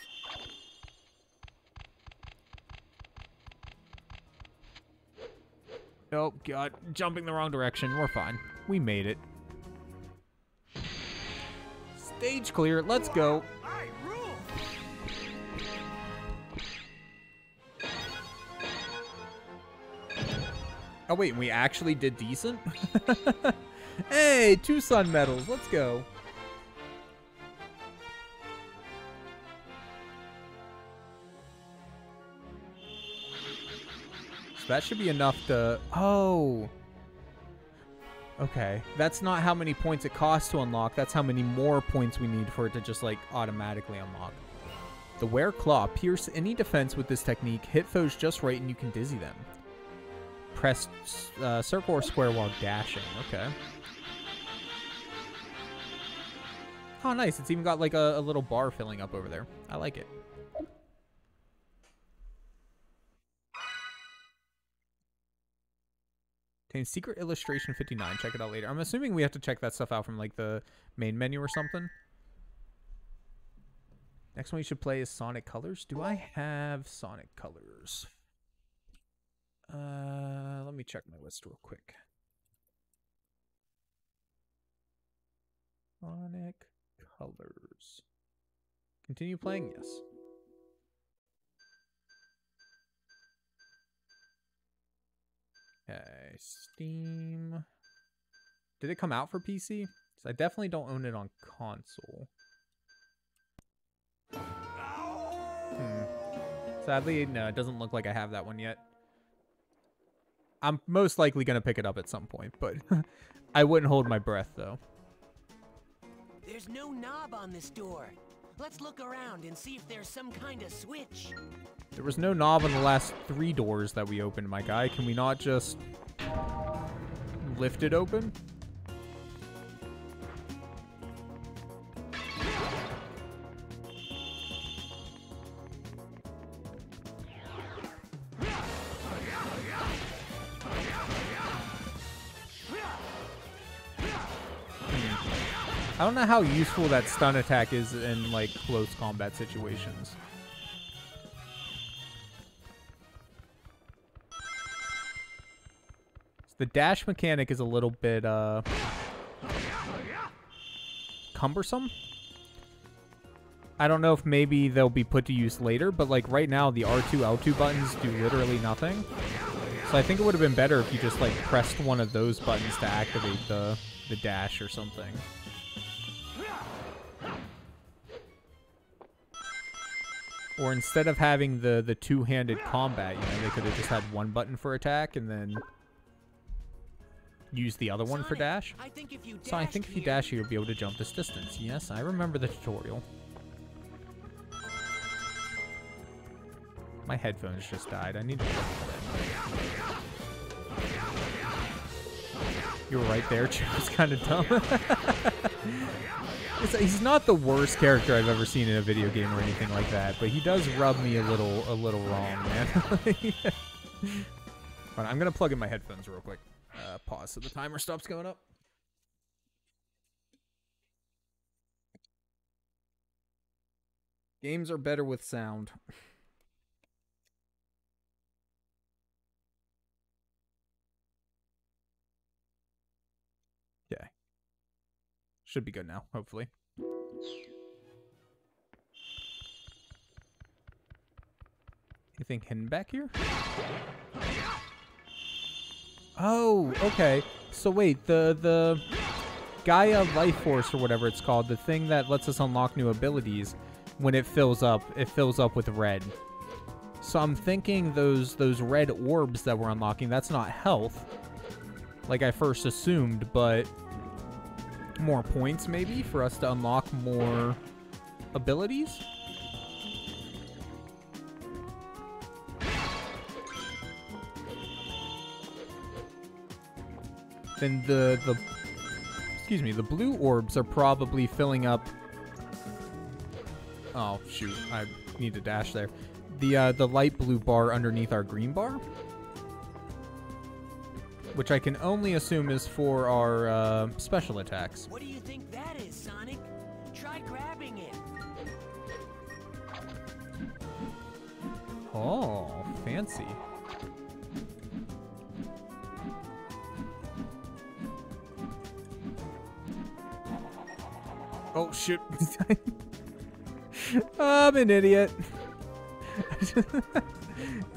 Oh, God. Jumping the wrong direction. We're fine. We made it. Stage clear. Let's go. Oh, wait. We actually did decent? hey, two sun medals. Let's go. That should be enough to... Oh. Okay. That's not how many points it costs to unlock. That's how many more points we need for it to just, like, automatically unlock. The Were Claw. Pierce any defense with this technique. Hit foes just right and you can dizzy them. Press uh, circle or square while dashing. Okay. Oh, nice. It's even got, like, a, a little bar filling up over there. I like it. Secret illustration 59. Check it out later. I'm assuming we have to check that stuff out from like the main menu or something. Next one you should play is Sonic Colors. Do I have Sonic Colors? Uh, let me check my list real quick. Sonic Colors. Continue playing? Yes. Okay, Steam. Did it come out for PC? I definitely don't own it on console. Hmm. Sadly, no, it doesn't look like I have that one yet. I'm most likely going to pick it up at some point, but I wouldn't hold my breath, though. There's no knob on this door. Let's look around and see if there's some kind of switch. There was no knob on the last three doors that we opened, my guy. Can we not just lift it open? Hmm. I don't know how useful that stun attack is in like close combat situations. The dash mechanic is a little bit uh cumbersome. I don't know if maybe they'll be put to use later, but like right now the R2 L2 buttons do literally nothing. So I think it would have been better if you just like pressed one of those buttons to activate the the dash or something. Or instead of having the the two-handed combat, you know, they could have just had one button for attack and then use the other one for dash. I think if you So I think if you dash here, you'll be able to jump this distance. Yes, I remember the tutorial. My headphones just died. I need to. You were right there. Joe's kind of dumb. He's not the worst character I've ever seen in a video game or anything like that, but he does rub me a little, a little wrong, man. On, I'm gonna plug in my headphones real quick. Uh, pause so the timer stops going up. Games are better with sound. Okay. Should be good now, hopefully. Anything hidden back here? Oh, okay. So wait, the the Gaia Life Force or whatever it's called, the thing that lets us unlock new abilities, when it fills up, it fills up with red. So I'm thinking those those red orbs that we're unlocking, that's not health, like I first assumed, but more points maybe for us to unlock more abilities. Then the the excuse me, the blue orbs are probably filling up. Oh shoot, I need to dash there. The uh, the light blue bar underneath our green bar, which I can only assume is for our uh, special attacks. What do you think that is, Sonic? Try grabbing it. Oh, fancy. Oh shoot. I'm an idiot. it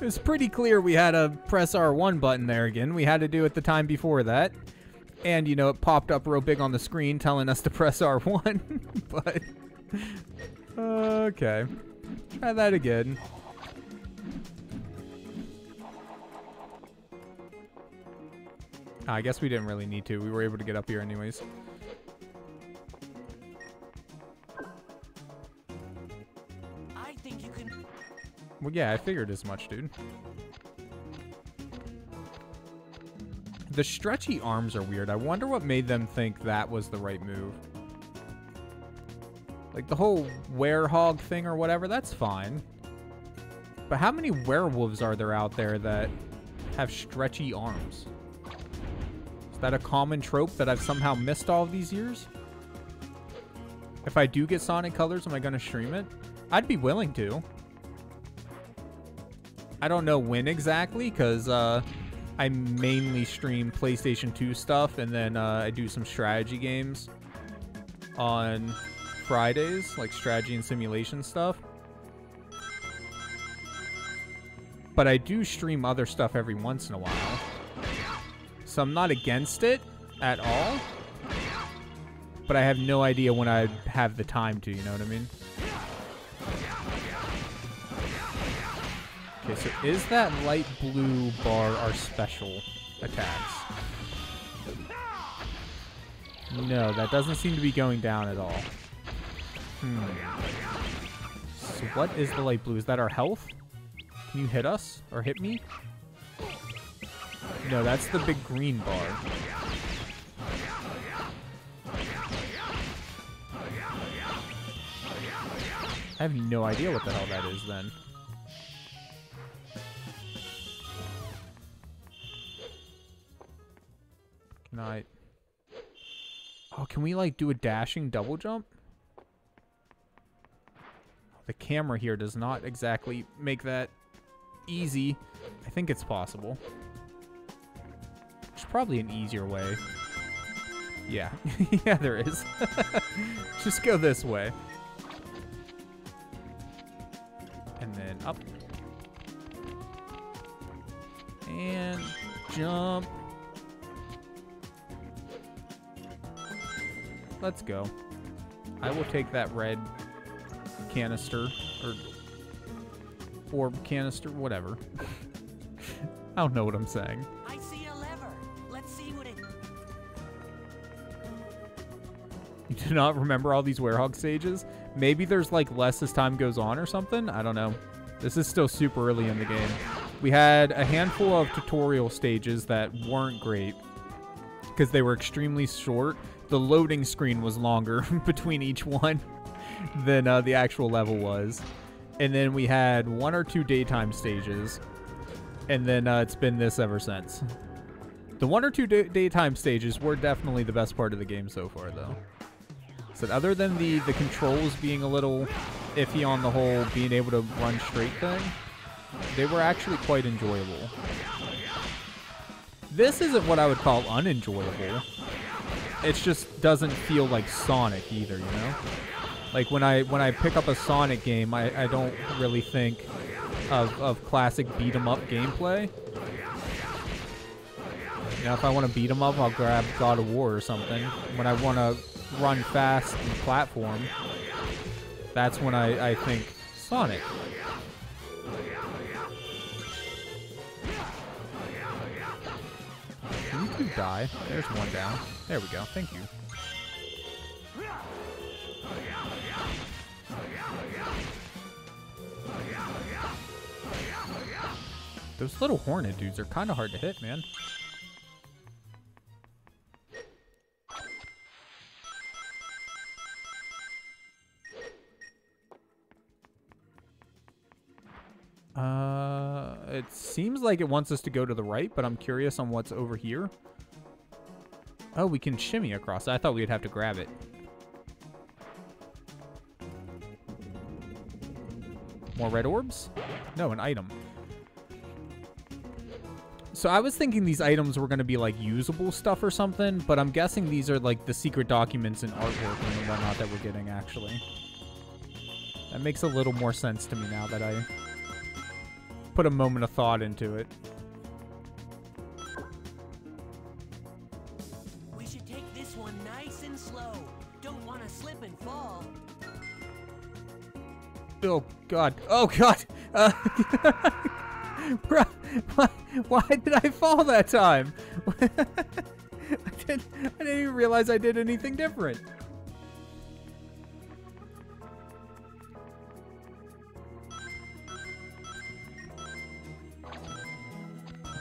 was pretty clear we had to press R1 button there again. We had to do it the time before that. And, you know, it popped up real big on the screen telling us to press R1. but, okay. Try that again. I guess we didn't really need to. We were able to get up here anyways. Well, yeah, I figured as much, dude. The stretchy arms are weird. I wonder what made them think that was the right move. Like the whole werehog thing or whatever, that's fine. But how many werewolves are there out there that have stretchy arms? Is that a common trope that I've somehow missed all these years? If I do get Sonic Colors, am I going to stream it? I'd be willing to. I don't know when exactly, because uh, I mainly stream PlayStation 2 stuff, and then uh, I do some strategy games on Fridays, like strategy and simulation stuff. But I do stream other stuff every once in a while. So I'm not against it, at all. But I have no idea when I have the time to, you know what I mean? Okay, so is that light blue bar our special attacks? No, that doesn't seem to be going down at all. Hmm. So what is the light blue? Is that our health? Can you hit us? Or hit me? No, that's the big green bar. I have no idea what the hell that is then. I... Oh, can we like do a dashing double jump? The camera here does not exactly make that easy. I think it's possible. There's probably an easier way. Yeah. yeah, there is. Just go this way. And then up. And jump. Let's go. I will take that red canister or orb canister, whatever. I don't know what I'm saying. I see a lever. Let's see what it. You do not remember all these Werehog stages? Maybe there's like less as time goes on or something? I don't know. This is still super early in the game. We had a handful of tutorial stages that weren't great because they were extremely short. The loading screen was longer between each one than uh, the actual level was. And then we had one or two daytime stages. And then uh, it's been this ever since. The one or two day- daytime stages were definitely the best part of the game so far, though. So other than the, the controls being a little iffy on the whole being able to run straight thing, they were actually quite enjoyable. This isn't what I would call unenjoyable. It just doesn't feel like Sonic either, you know? Like when I when I pick up a Sonic game, I, I don't really think of, of classic beat 'em up gameplay. You know, if I want to beat 'em up, I'll grab God of War or something. When I want to run fast and platform, that's when I, I think Sonic. Can you two die? There's one down. There we go. Thank you. Those little hornet dudes are kind of hard to hit, man. Uh, it seems like it wants us to go to the right, but I'm curious on what's over here. Oh, we can shimmy across. I thought we'd have to grab it. More red orbs? No, an item. So I was thinking these items were going to be like usable stuff or something, but I'm guessing these are like the secret documents and artwork and whatnot that we're getting actually. That makes a little more sense to me now that I put a moment of thought into it. Oh god. Oh god. Uh, bruh, why, why did I fall that time? I didn't. I didn't even realize I did anything different.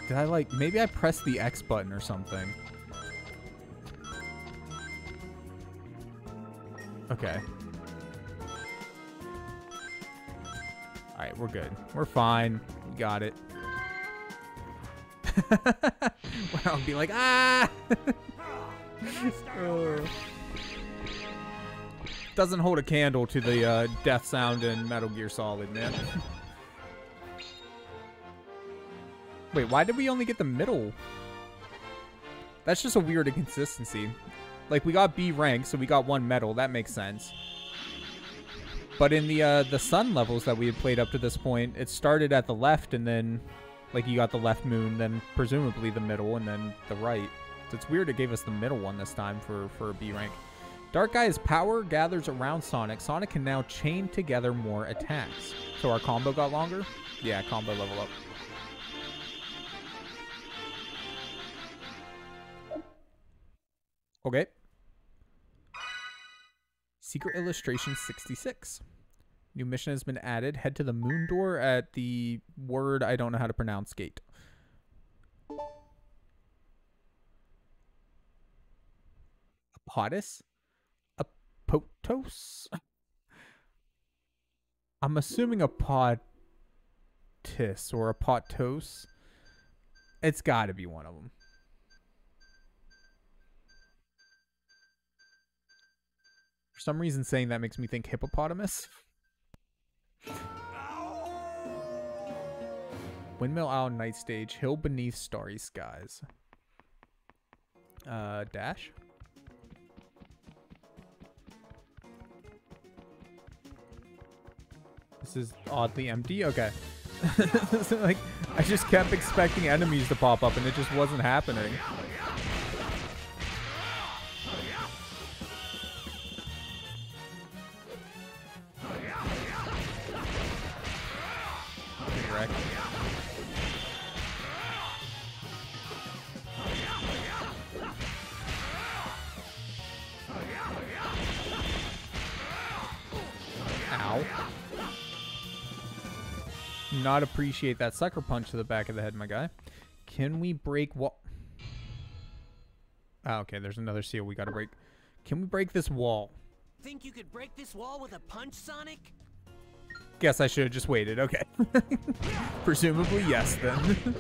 Did I like? Maybe I pressed the X button or something. Okay. All right, we're good. We're fine. We got it. Where I'll be like, ah! Doesn't hold a candle to the uh, death sound in Metal Gear Solid, man. Wait, why did we only get the middle? That's just a weird inconsistency. Like, we got B rank, so we got one medal. That makes sense. But in the uh, the sun levels that we had played up to this point, it started at the left and then, like, you got the left moon, then presumably the middle, and then the right. So It's weird it gave us the middle one this time for, for a B rank. Dark Gaia's power gathers around Sonic. Sonic can now chain together more attacks. So our combo got longer? Yeah, combo level up. Okay. Secret Illustration 66. New mission has been added. Head to the moon door at the word I don't know how to pronounce gate. Apotis? Apotos? I'm assuming a potis or a potos. It's got to be one of them. For some reason, saying that makes me think hippopotamus. Windmill Isle Night Stage, Hill Beneath Starry Skies. Uh, dash? This is oddly empty? Okay. So, like, I just kept expecting enemies to pop up and it just wasn't happening. Not appreciate that sucker punch to the back of the head, my guy. Can we break wall? Ah, okay, there's another seal we gotta break. Can we break this wall? Think you could break this wall with a punch, Sonic? Guess I should have just waited. Okay. Presumably, yes, then.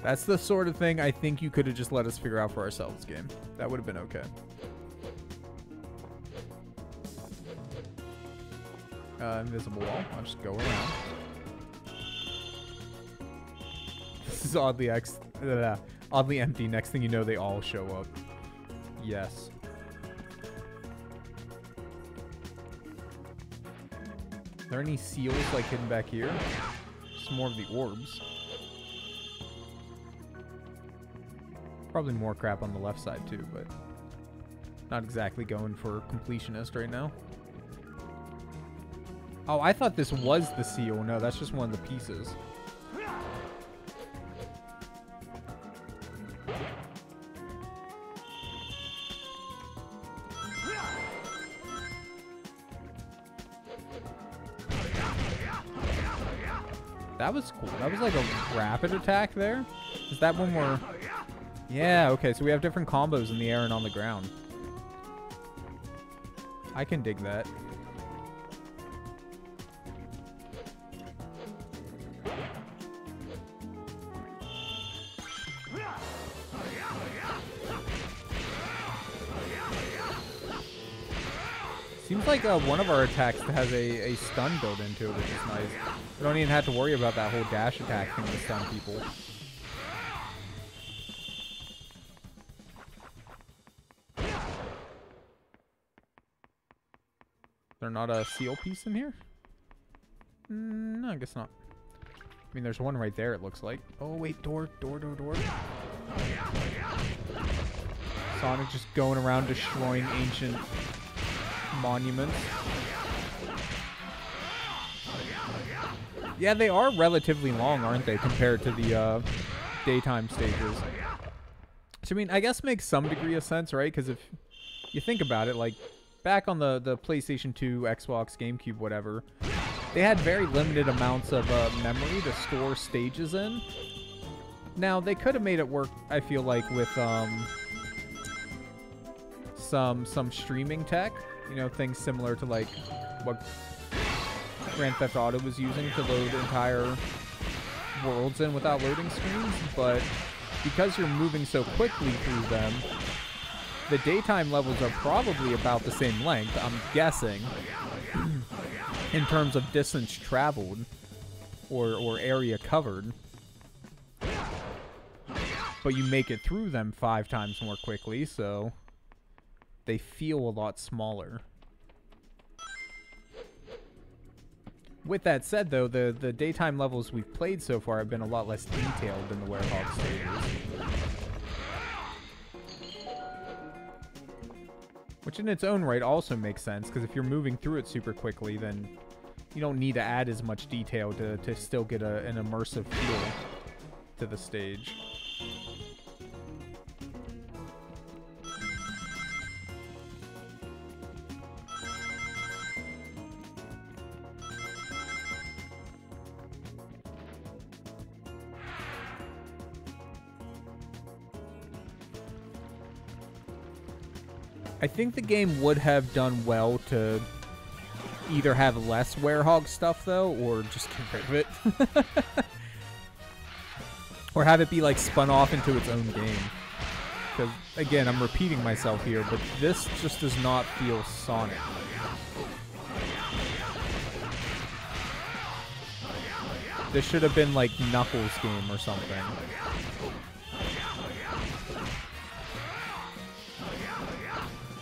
That's the sort of thing I think you could have just let us figure out for ourselves, game. That would have been okay. Uh, invisible wall. I'll just go around. This is oddly ex oddly empty. Next thing you know, they all show up. Yes. Are there any seals like hidden back here? Just more of the orbs. Probably more crap on the left side too, but not exactly going for completionist right now. Oh, I thought this was the seal. No, that's just one of the pieces. That was cool. That was like a rapid attack there. Is that when we're... Yeah, okay, so we have different combos in the air and on the ground. I can dig that. Like uh, one of our attacks has a, a stun built into it, which is nice. We don't even have to worry about that whole dash attack thing to stun people. There not a seal piece in here? Mm, no, I guess not. I mean, there's one right there, it looks like. Oh, wait, door, door, door, door. Sonic just going around destroying ancient monuments. Yeah, they are relatively long, aren't they, compared to the uh, daytime stages? So, I mean, I guess makes some degree of sense, right? Because if you think about it, like, back on the, the PlayStation 2, Xbox, GameCube, whatever, they had very limited amounts of uh, memory to store stages in. Now, they could have made it work, I feel like, with um, some some streaming tech. You know, things similar to, like, what Grand Theft Auto was using to load entire worlds in without loading screens. But because you're moving so quickly through them, the daytime levels are probably about the same length, I'm guessing, in terms of distance traveled or, or area covered. But you make it through them five times more quickly, so they feel a lot smaller. With that said, though, the, the daytime levels we've played so far have been a lot less detailed than the Werehog stages. Which in its own right also makes sense, because if you're moving through it super quickly, then you don't need to add as much detail to, to still get a, an immersive feel to the stage. I think the game would have done well to either have less Werehog stuff though, or just get rid of it. or have it be like spun off into its own game. Because again, I'm repeating myself here, but this just does not feel Sonic. This should have been like Knuckles game or something.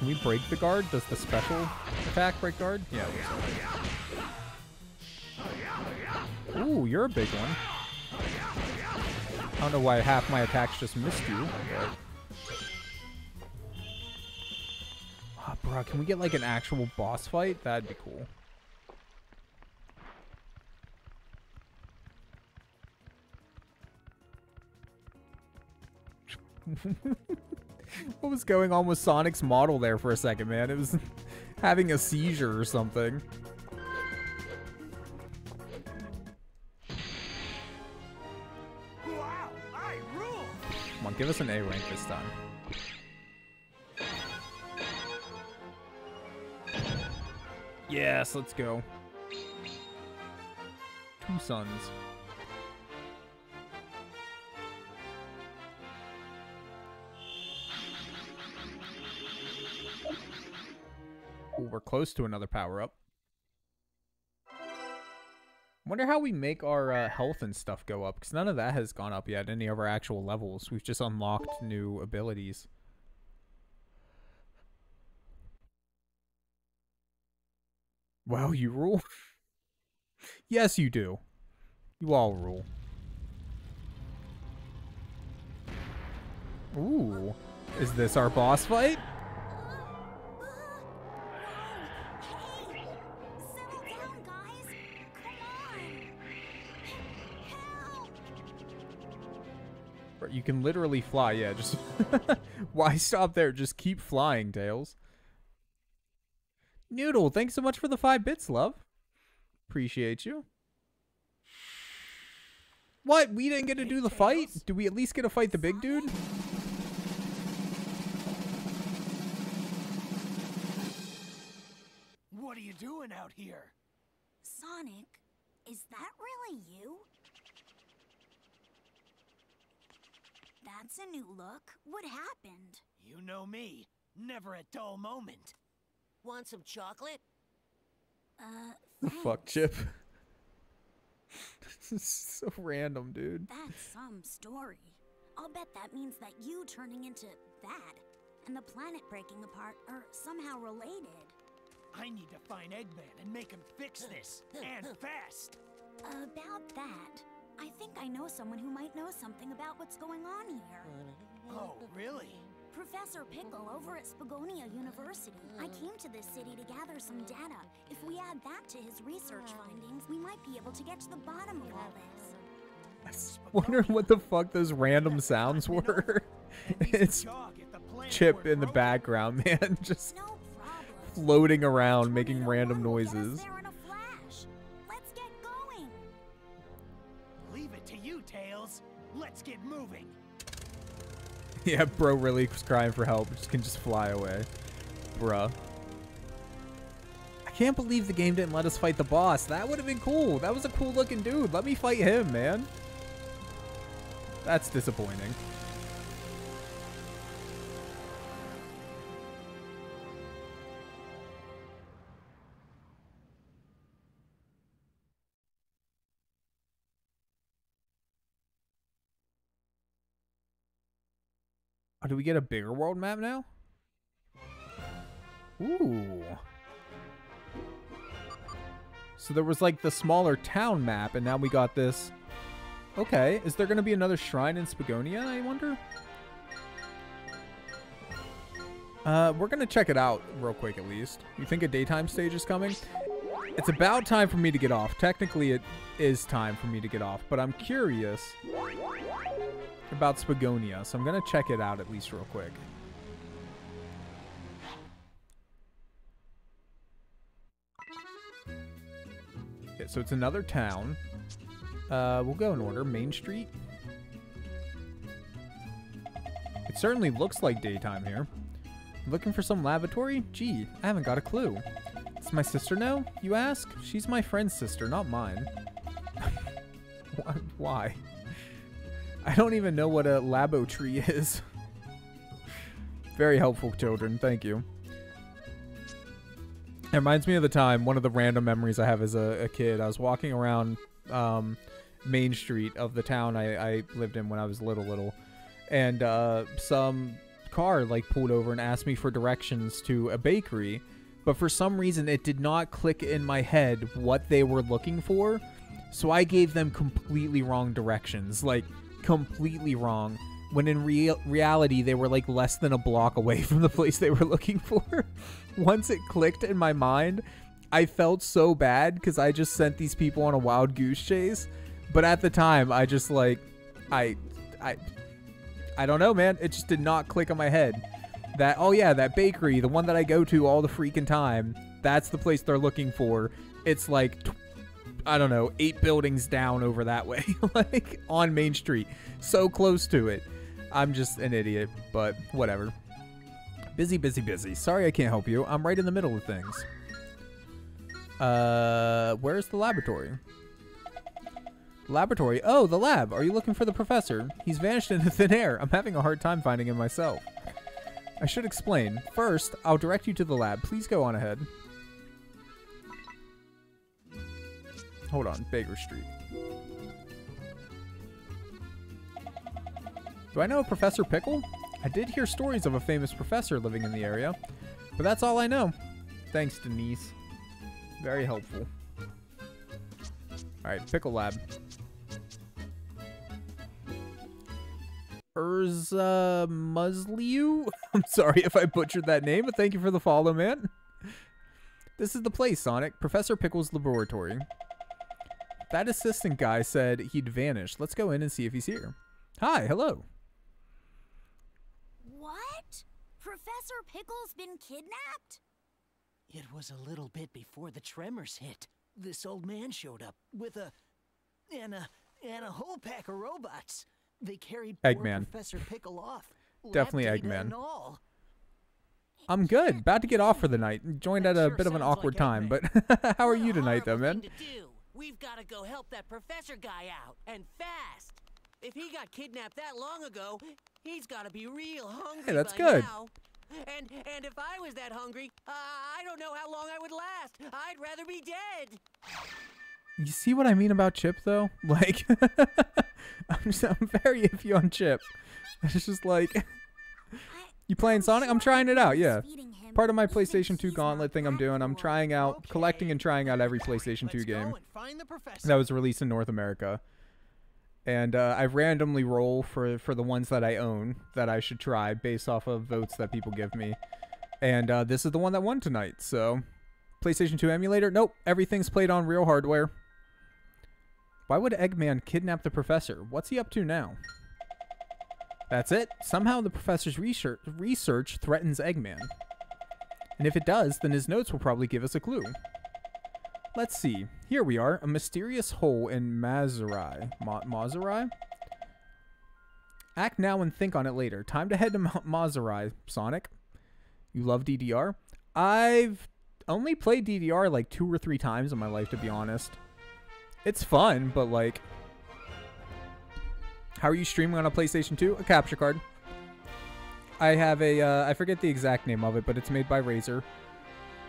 Can we break the guard? Does the special attack break guard? Yeah. Ooh, you're a big one. I don't know why half my attacks just missed you, but... Ah, oh, bro, can we get like an actual boss fight? That'd be cool. what was going on with Sonic's model there for a second, man? It was having a seizure or something. Wow, I rule! Come on, give us an A rank this time. Yes, let's go. Two suns. Ooh, we're close to another power up. Wonder how we make our uh, health and stuff go up, because none of that has gone up yet, any of our actual levels. We've just unlocked new abilities. Wow, you rule? yes, you do. You all rule. Ooh. Is this our boss fight? You can literally fly, yeah, just... Why stop there? Just keep flying, Tails. Noodle, thanks so much for the five bits, love. Appreciate you. What? We didn't get to do the fight? Do we at least get to fight the big dude? What are you doing out here? Sonic, is that really you? That's a new look. What happened? You know me. Never a dull moment. Want some chocolate? Uh, Fuck. Chip. this is so random, dude. That's some story. I'll bet that means that you turning into that and the planet breaking apart are somehow related. I need to find Eggman and make him fix this. And fast! About that, I think I know someone who might know something about what's going on here. Oh, really? Professor Pickle over at Spagonia University. I came to this city to gather some data. If we add that to his research hmm. findings, we might be able to get to the bottom of all this. I Wondering what the fuck those random sounds were. It's jog if the planet Chip in the background, man. Just No floating around, making random run will noises. Yeah, bro really was crying for help. Just can just fly away. Bruh. I can't believe the game didn't let us fight the boss. That would have been cool. That was a cool looking dude. Let me fight him, man. That's disappointing. Oh, do we get a bigger world map now? Ooh. So there was like the smaller town map, and now we got this. Okay, is there going to be another shrine in Spagonia, I wonder? Uh, we're going to check it out real quick at least. You think a daytime stage is coming? It's about time for me to get off. Technically, it is time for me to get off, but I'm curious about Spagonia, so I'm going to check it out at least real quick. Okay, so it's another town. Uh, we'll go in order. Main Street. It certainly looks like daytime here. Looking for some lavatory? Gee, I haven't got a clue. Does my sister know, you ask? She's my friend's sister, not mine. Why? I don't even know what a labo tree is. Very helpful, children. Thank you. It reminds me of the time, one of the random memories I have as a, a kid. I was walking around um, Main Street of the town I, I, lived in when I was little, little. And uh, some car like pulled over and asked me for directions to a bakery. But for some reason, it did not click in my head what they were looking for. So I gave them completely wrong directions. Like, completely wrong when in real reality they were like less than a block away from the place they were looking for. Once it clicked in my mind, I felt so bad because I just sent these people on a wild goose chase. But at the time, I just like, I, I, I don't know, man. It just did not click on my head. That oh yeah, that bakery, the one that I go to all the freaking time. That's the place they're looking for. It's like I don't know, eight buildings down over that way, like on Main Street. So close to it. I'm just an idiot, but whatever. Busy, busy, busy. Sorry I can't help you. I'm right in the middle of things. Uh, where's the laboratory? Laboratory? Oh, the lab. Are you looking for the professor? He's vanished into thin air. I'm having a hard time finding him myself. I should explain. First, I'll direct you to the lab. Please go on ahead. Hold on, Baker Street. Do I know Professor Pickle? I did hear stories of a famous professor living in the area, but that's all I know. Thanks, Denise. Very helpful. Alright, Pickle Lab. Urza Musliu? I'm sorry if I butchered that name, but thank you for the follow, man. This is the place, Sonic. Professor Pickle's laboratory. That assistant guy said he'd vanished. Let's go in and see if he's here. Hi, hello. What? Professor Pickle's been kidnapped? It was a little bit before the tremors hit. This old man showed up with a and a and a whole pack of robots. They carried poor Eggman. Professor Pickle off. Definitely Eggman. all. I'm good. About to get off for the night. Joined at a sure bit of an awkward like time, Eggman. but how are you tonight, though, man? to do. We've got to go help that professor guy out, and fast. If he got kidnapped that long ago, he's got to be real hungry that's by good. now. And and if I was that hungry, uh, I don't know how long I would last. I'd rather be dead. You see what I mean about Chip, though? Like, I'm, just, I'm very iffy on Chip. It's just like, you playing Sonic? I'm trying it out, yeah. Part of my PlayStation 2 Gauntlet thing I'm doing, I'm trying out, collecting and trying out every PlayStation 2 game go and find the professor. that was released in North America. And uh, I randomly roll for, for the ones that I own that I should try based off of votes that people give me. And uh, this is the one that won tonight, so... PlayStation 2 emulator? Nope, everything's played on real hardware. Why would Eggman kidnap the professor? What's he up to now? That's it. Somehow the professor's research, research threatens Eggman. And if it does, then his notes will probably give us a clue. Let's see. Here we are. A mysterious hole in Mazurai. Ma Mazurai? Act now and think on it later. Time to head to Ma Mazurai, Sonic. You love DDR? I've only played DDR like two or three times in my life, to be honest. It's fun, but like... How are you streaming on a PlayStation 2? A capture card. I have a, uh, I forget the exact name of it, but it's made by Razer.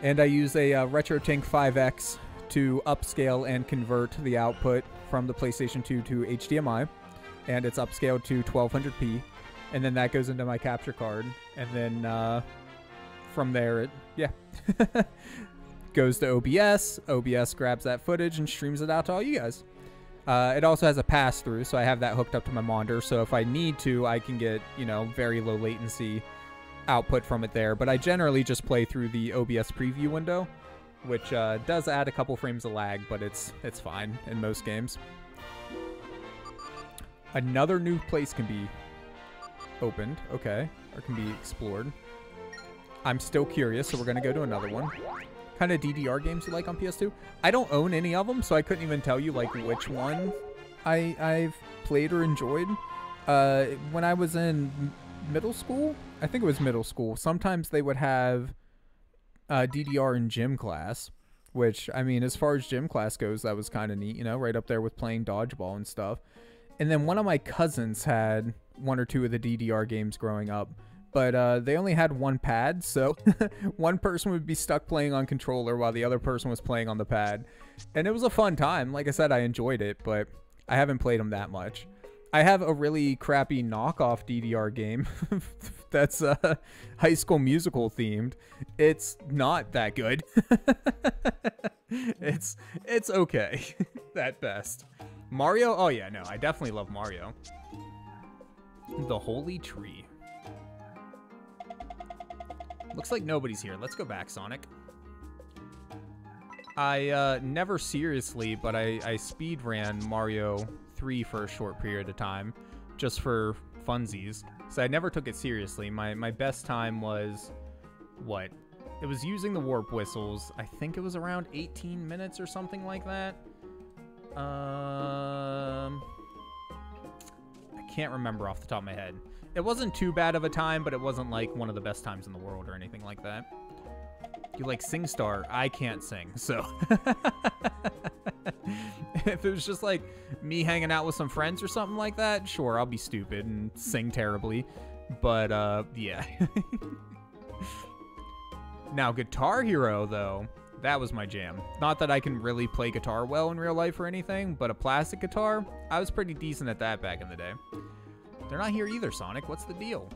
And I use a uh, RetroTink 5X to upscale and convert the output from the PlayStation 2 to HDMI. And it's upscaled to 1200p. And then that goes into my capture card. And then uh, from there, it, yeah. goes to OBS. OBS grabs that footage and streams it out to all you guys. Uh, it also has a pass through, so I have that hooked up to my monitor. So if I need to, I can get you know very low latency output from it there. But I generally just play through the OBS preview window, which uh, does add a couple frames of lag, but it's it's fine in most games. Another new place can be opened, okay, or can be explored. I'm still curious, so we're gonna go to another one kind of DDR games you like on PS2? I don't own any of them, so I couldn't even tell you like which one I I've played or enjoyed. Uh, when I was in middle school, I think it was middle school. Sometimes they would have uh, DDR in gym class, which I mean, as far as gym class goes, that was kind of neat. You know, right up there with playing dodgeball and stuff. And then one of my cousins had one or two of the DDR games growing up but uh, they only had one pad, so one person would be stuck playing on controller while the other person was playing on the pad. And it was a fun time. Like I said, I enjoyed it, but I haven't played them that much. I have a really crappy knockoff DDR game that's uh, High School Musical themed. It's not that good. it's it's okay at best. Mario? Oh yeah, no, I definitely love Mario. The Holy Tree. Looks like nobody's here. Let's go back, Sonic. I uh, never seriously, but I, I speed ran Mario 3 for a short period of time, just for funsies. So I never took it seriously. My, my best time was, what? It was using the warp whistles. I think it was around 18 minutes or something like that. Um, I can't remember off the top of my head. It wasn't too bad of a time, but it wasn't like one of the best times in the world or anything like that. You like SingStar? I can't sing, so. if it was just like me hanging out with some friends or something like that, sure, I'll be stupid and sing terribly. But, uh, yeah. now, Guitar Hero, though, that was my jam. Not that I can really play guitar well in real life or anything, but a plastic guitar, I was pretty decent at that back in the day. They're not here either, Sonic. What's the deal?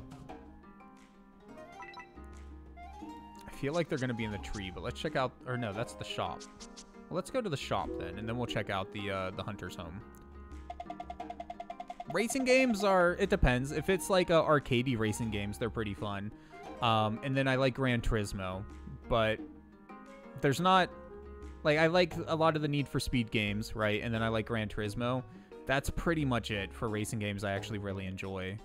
I feel like they're going to be in the tree, but let's check out... Or no, that's the shop. Well, let's go to the shop then, and then we'll check out the, uh, the hunter's home. Racing games are... It depends. If it's like uh, arcadey racing games, they're pretty fun. Um, and then I like Gran Turismo, but there's not... Like, I like a lot of the Need for Speed games, right? And then I like Gran Turismo that's pretty much it for racing games I actually really enjoy.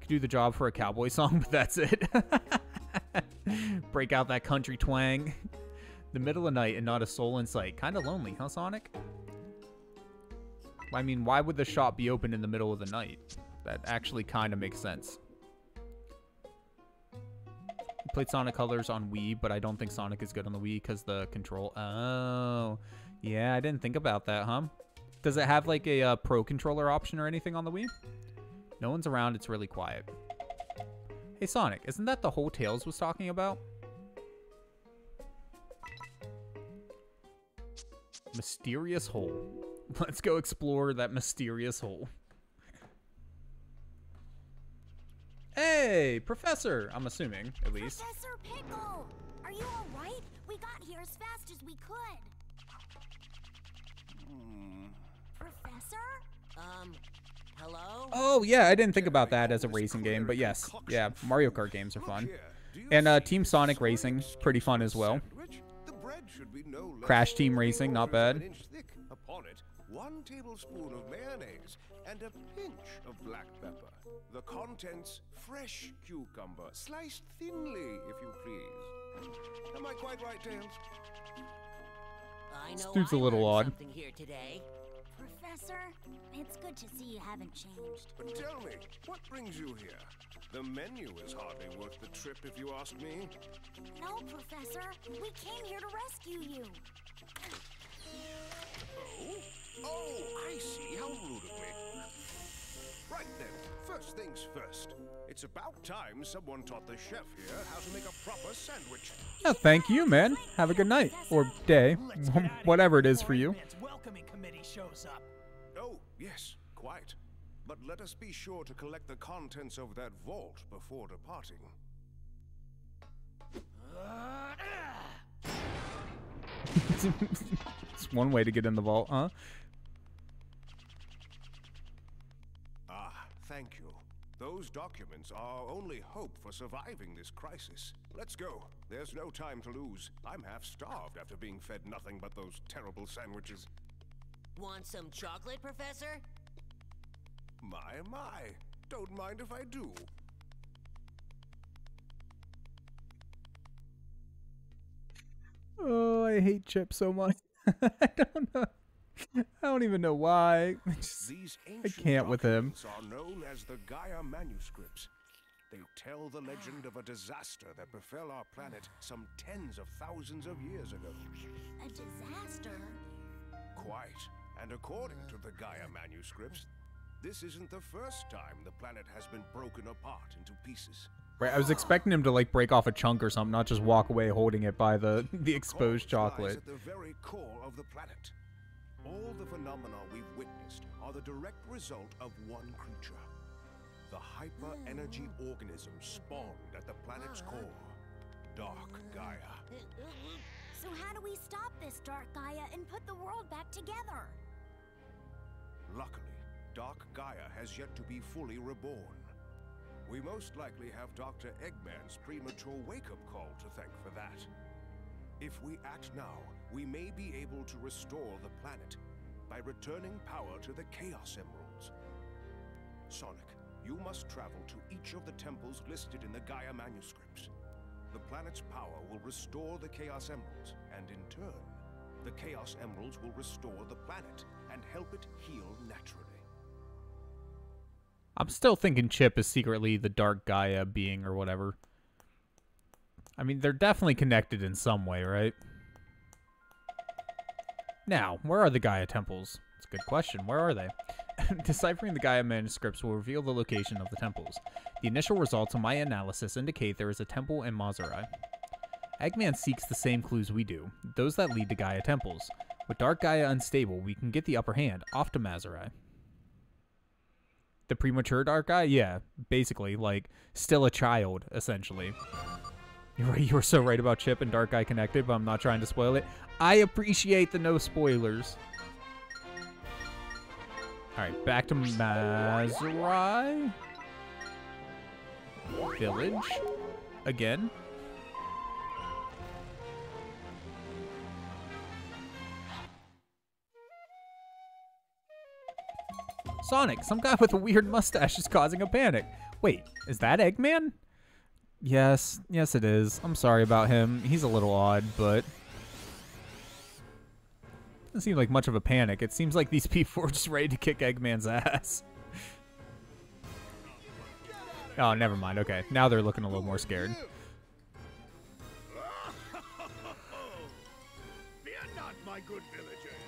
Could do the job for a cowboy song, but that's it. Break out that country twang. the middle of night and not a soul in sight. Kind of lonely, huh, Sonic? I mean, why would the shop be open in the middle of the night? That actually kind of makes sense. played Sonic Colors on Wii, but I don't think Sonic is good on the Wii because the control... Oh, yeah, I didn't think about that, huh? Does it have like a uh, pro controller option or anything on the Wii? No one's around. It's really quiet. Hey, Sonic, isn't that the hole Tails was talking about? Mysterious hole. Let's go explore that mysterious hole. Hey, Professor! I'm assuming, at least. Professor Pickle! Are you alright? We got here as fast as we could. Professor? Um, hello? Oh, yeah, I didn't think about that as a racing game, but yes. Yeah, Mario Kart games are fun. And uh, Team Sonic Racing, pretty fun as well. Crash Team Racing, not bad. Upon one tablespoon of mayonnaise and a pinch of black pepper. The contents, fresh cucumber, sliced thinly, if you please. Am I quite right, Tails? I know This dude's a I little learned odd. Something here today. Professor, it's good to see you haven't changed. But tell me, what brings you here? The menu is hardly worth the trip, if you ask me. No, Professor, we came here to rescue you. Oh? Oh, I see. How rude of me. Right then, first things first. It's about time someone taught the chef here how to make a proper sandwich. Yeah, thank you, man. Have a good night. Or day. Let's get outta here Whatever it is for you. Welcoming committee shows up. Oh, yes, quite. But let us be sure to collect the contents of that vault before departing. it's one way to get in the vault, huh? Ah, thank you. Those documents are our only hope for surviving this crisis. Let's go. There's no time to lose. I'm half starved after being fed nothing but those terrible sandwiches. Want some chocolate, Professor? My, my. Don't mind if I do. Oh, I hate Chip so much. I don't know. I don't even know why. I just- These I can't with him. documents are known as the Gaia manuscripts. They tell the legend of a disaster that befell our planet some tens of thousands of years ago. A disaster? Quite. And according to the Gaia manuscripts, this isn't the first time the planet has been broken apart into pieces. Right, I was expecting him to like break off a chunk or something, not just walk away holding it by the the exposed Cause lies chocolate. at the very core of the planet. All the phenomena we've witnessed are the direct result of one creature. The hyper-energy hmm. organism spawned at the planet's uh-huh. core. Dark Gaia. So how do we stop this Dark Gaia and put the world back together? Luckily, Dark Gaia has yet to be fully reborn. We most likely have Dr. Eggman's premature wake-up call to thank for that. If we act now, we may be able to restore the planet by returning power to the Chaos Emeralds. Sonic, you must travel to each of the temples listed in the Gaia manuscripts. The planet's power will restore the Chaos Emeralds, and in turn, the Chaos Emeralds will restore the planet and help it heal naturally. I'm still thinking Chip is secretly the Dark Gaia being or whatever. I mean, they're definitely connected in some way, right? Now, where are the Gaia temples? It's a good question. Where are they? Deciphering the Gaia manuscripts will reveal the location of the temples. The initial results of my analysis indicate there is a temple in Mazuri. Eggman seeks the same clues we do, those that lead to Gaia temples. With Dark Gaia unstable, we can get the upper hand off to Mazuri. The premature Dark Gaia? Yeah, basically, like, still a child, essentially. You're right, you were so right about Chip and Dark Guy connected, but I'm not trying to spoil it. I appreciate the no spoilers. Alright, back to Mazuri. Village. Again. Sonic, some guy with a weird mustache is causing a panic. Wait, is that Eggman? Yes, yes it is. I'm sorry about him. He's a little odd, but doesn't seem like much of a panic. It seems like these people are just ready to kick Eggman's ass. Oh, never mind. Okay, now they're looking a little more scared. Fear not, my good villagers.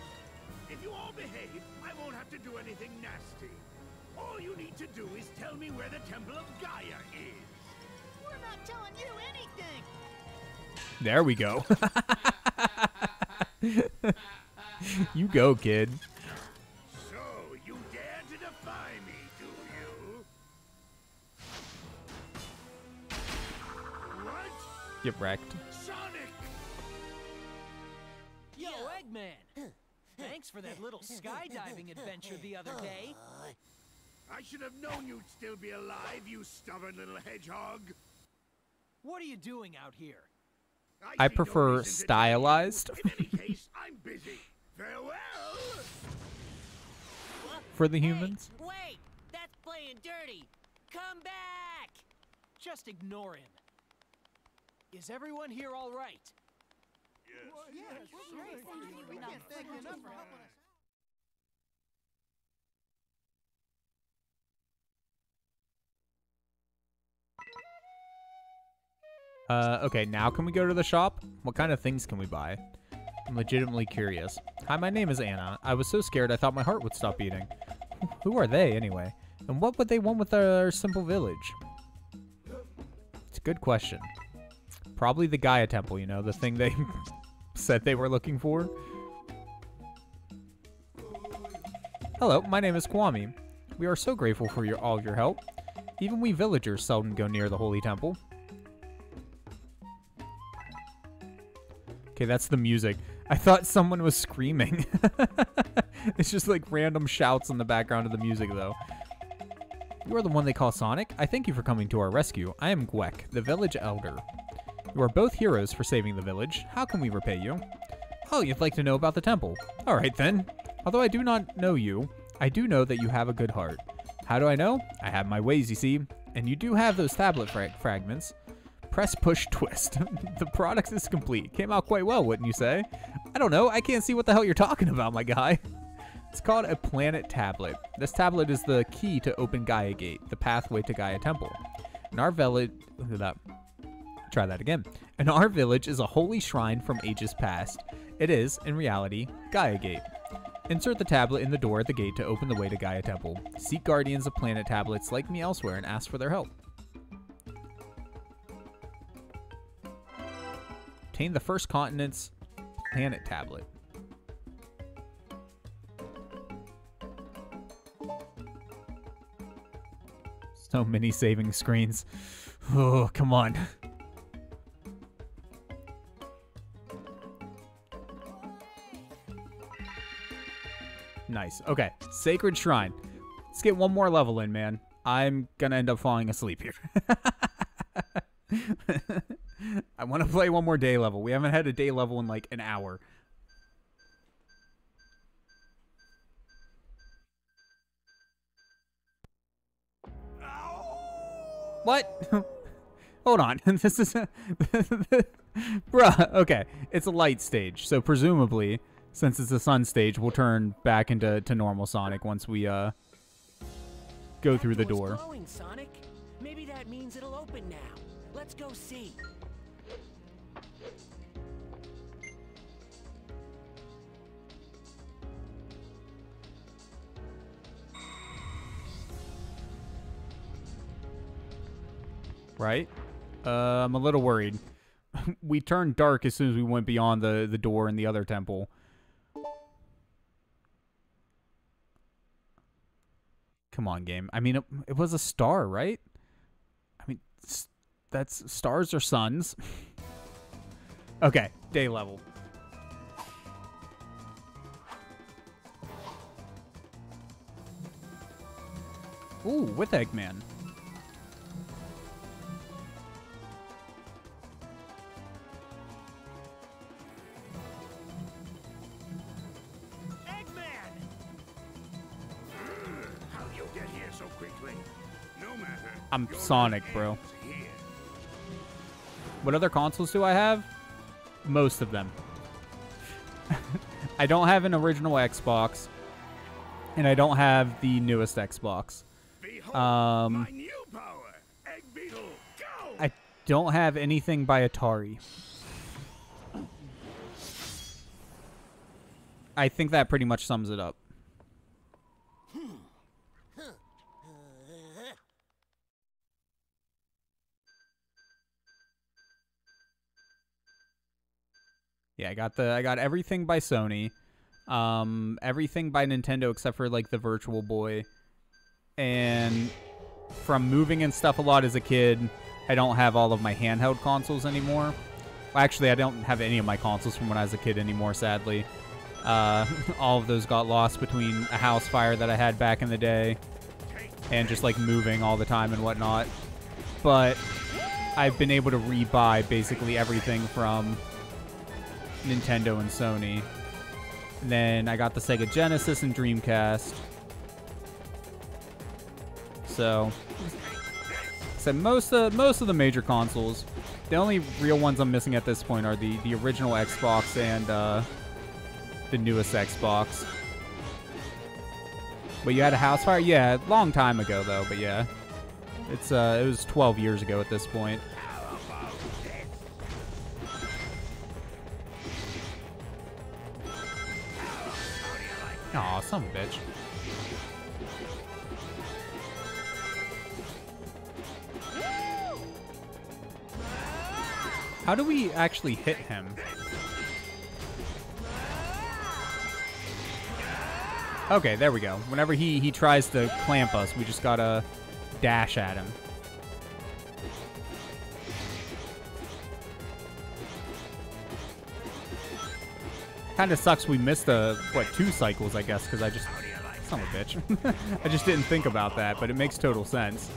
If you all behave, I won't have to do anything nasty. All you need to do is tell me where the Temple of Gaia is. There we go. you go, kid. So, you dare to defy me, do you? What? Get wrecked. Sonic! Yo, Eggman. Thanks for that little skydiving adventure the other day. I should have known you'd still be alive, you stubborn little hedgehog. What are you doing out here? I see no prefer reason to tell you. stylized. In any case, I'm busy. Farewell! For the Hey, humans? wait! That's playing dirty! Come back! Just ignore him. Is everyone here all right? Uh, okay, now can we go to the shop? What kind of things can we buy? I'm legitimately curious. Hi, my name is Anna. I was so scared I thought my heart would stop beating. Who are they, anyway? And what would they want with our simple village? It's a good question. Probably the Gaia Temple, you know, the thing they said they were looking for. Hello, my name is Kwame. We are so grateful for your all your help. Even we villagers seldom go near the Holy Temple. Okay, that's the music. I thought someone was screaming. it's just like random shouts in the background of the music, though. You are the one they call Sonic? I thank you for coming to our rescue. I am Gwek, the village elder. You are both heroes for saving the village. How can we repay you? Oh, you'd like to know about the temple. All right, then. Although I do not know you, I do know that you have a good heart. How do I know? I have my ways, you see. And you do have those tablet fra fragments. Press, push, twist. the product is complete. Came out quite well, wouldn't you say? I don't know. I can't see what the hell you're talking about, my guy. It's called a planet tablet. This tablet is the key to open Gaia Gate, the pathway to Gaia Temple. In our village, look at that. Try that again. In our village is a holy shrine from ages past. It is, in reality, Gaia Gate. Insert the tablet in the door at the gate to open the way to Gaia Temple. Seek guardians of planet tablets like me elsewhere and ask for their help. Obtain the first continent's planet tablet. So many saving screens. Oh, come on. Nice. Okay. Sacred Shrine. Let's get one more level in, man. I'm gonna end up falling asleep here. I want to play one more day level. We haven't had a day level in like an hour. What? Hold on. this is a Bruh, okay. It's a light stage, so presumably since it's a sun stage, we'll turn back into to normal Sonic once we uh go through the door. Glowing, Sonic. Maybe that means it'll open now. Let's go see. Right? Uh, I'm a little worried. we turned dark as soon as we went beyond the, the door in the other temple. Come on, game. I mean, it, it was a star, right? I mean, that's stars or suns. okay, day level. Ooh, with Eggman. Eggman! I'm Sonic, bro. What other consoles do I have? Most of them. I don't have an original Xbox, and I don't have the newest Xbox. Um, my new power. Egg Beetle, go! I don't have anything by Atari. I think that pretty much sums it up. Yeah, I got the I got everything by Sony. Um everything by Nintendo except for like the Virtual Boy. And from moving and stuff a lot as a kid, I don't have all of my handheld consoles anymore. Well, actually, I don't have any of my consoles from when I was a kid anymore, sadly. Uh, all of those got lost between a house fire that I had back in the day and just like moving all the time and whatnot. But I've been able to rebuy basically everything from Nintendo and Sony. And then I got the Sega Genesis and Dreamcast. So, so most of most of the major consoles. The only real ones I'm missing at this point are the the original Xbox and uh, the newest Xbox. But you had a house fire, yeah, long time ago though. But yeah, it's uh, it was 12 years ago at this point. Aw, some bitch. How do we actually hit him? Okay, there we go. Whenever he, he tries to clamp us, we just gotta dash at him. Kind of sucks we missed a what two cycles, I guess, because I just son of a bitch. I just didn't think about that, but it makes total sense.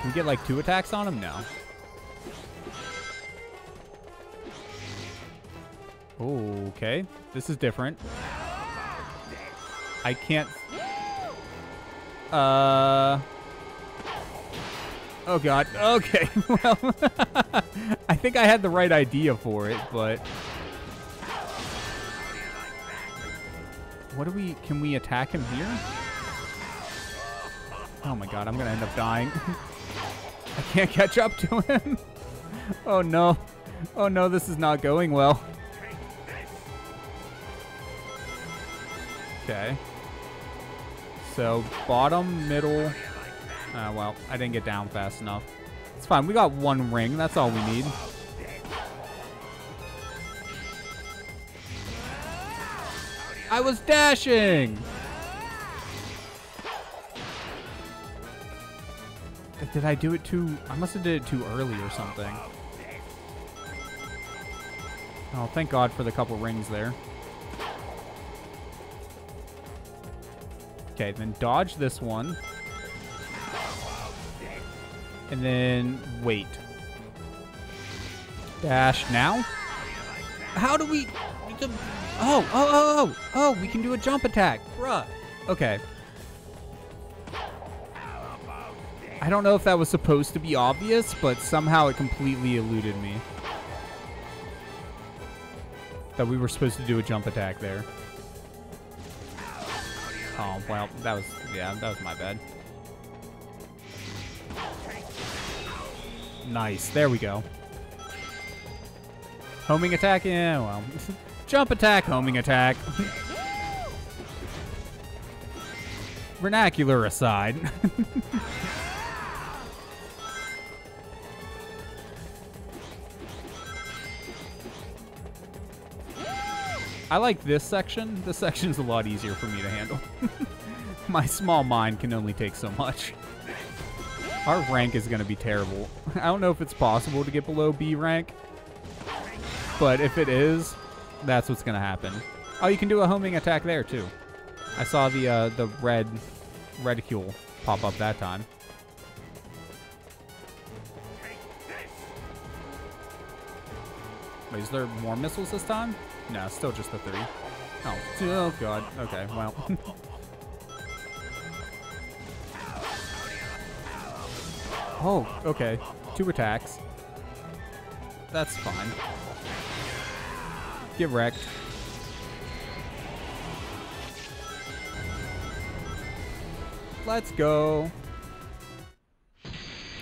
Can we get like two attacks on him? No. Okay, this is different. I can't. Uh. Oh god. Okay. Well, I think I had the right idea for it, but what do we? Can we attack him here? Oh my god! I'm gonna end up dying. I can't catch up to him. oh no. Oh no, this is not going well. Okay. So, bottom, middle. Uh, well, I didn't get down fast enough. It's fine. We got one ring. That's all we need. I was dashing! Did I do it too... I must have did it too early or something. Oh, thank God for the couple rings there. Okay, then dodge this one. And then wait. Dash now? How do we... Oh, oh, oh, oh, oh, we can do a jump attack. Bruh. Okay. I don't know if that was supposed to be obvious, but somehow it completely eluded me. That we were supposed to do a jump attack there. Oh, well, that was, yeah, that was my bad. Nice, there we go. Homing attack? Yeah, well. Jump attack, homing attack. Vernacular aside. I like this section. This section's a lot easier for me to handle. My small mind can only take so much. Our rank is going to be terrible. I don't know if it's possible to get below B rank, but if it is, that's what's going to happen. Oh, you can do a homing attack there, too. I saw the uh, the red reticule pop up that time. Wait, is there more missiles this time? No, still just the three. Oh, oh god. Okay, well. oh, okay. Two attacks. That's fine. Get wrecked. Let's go.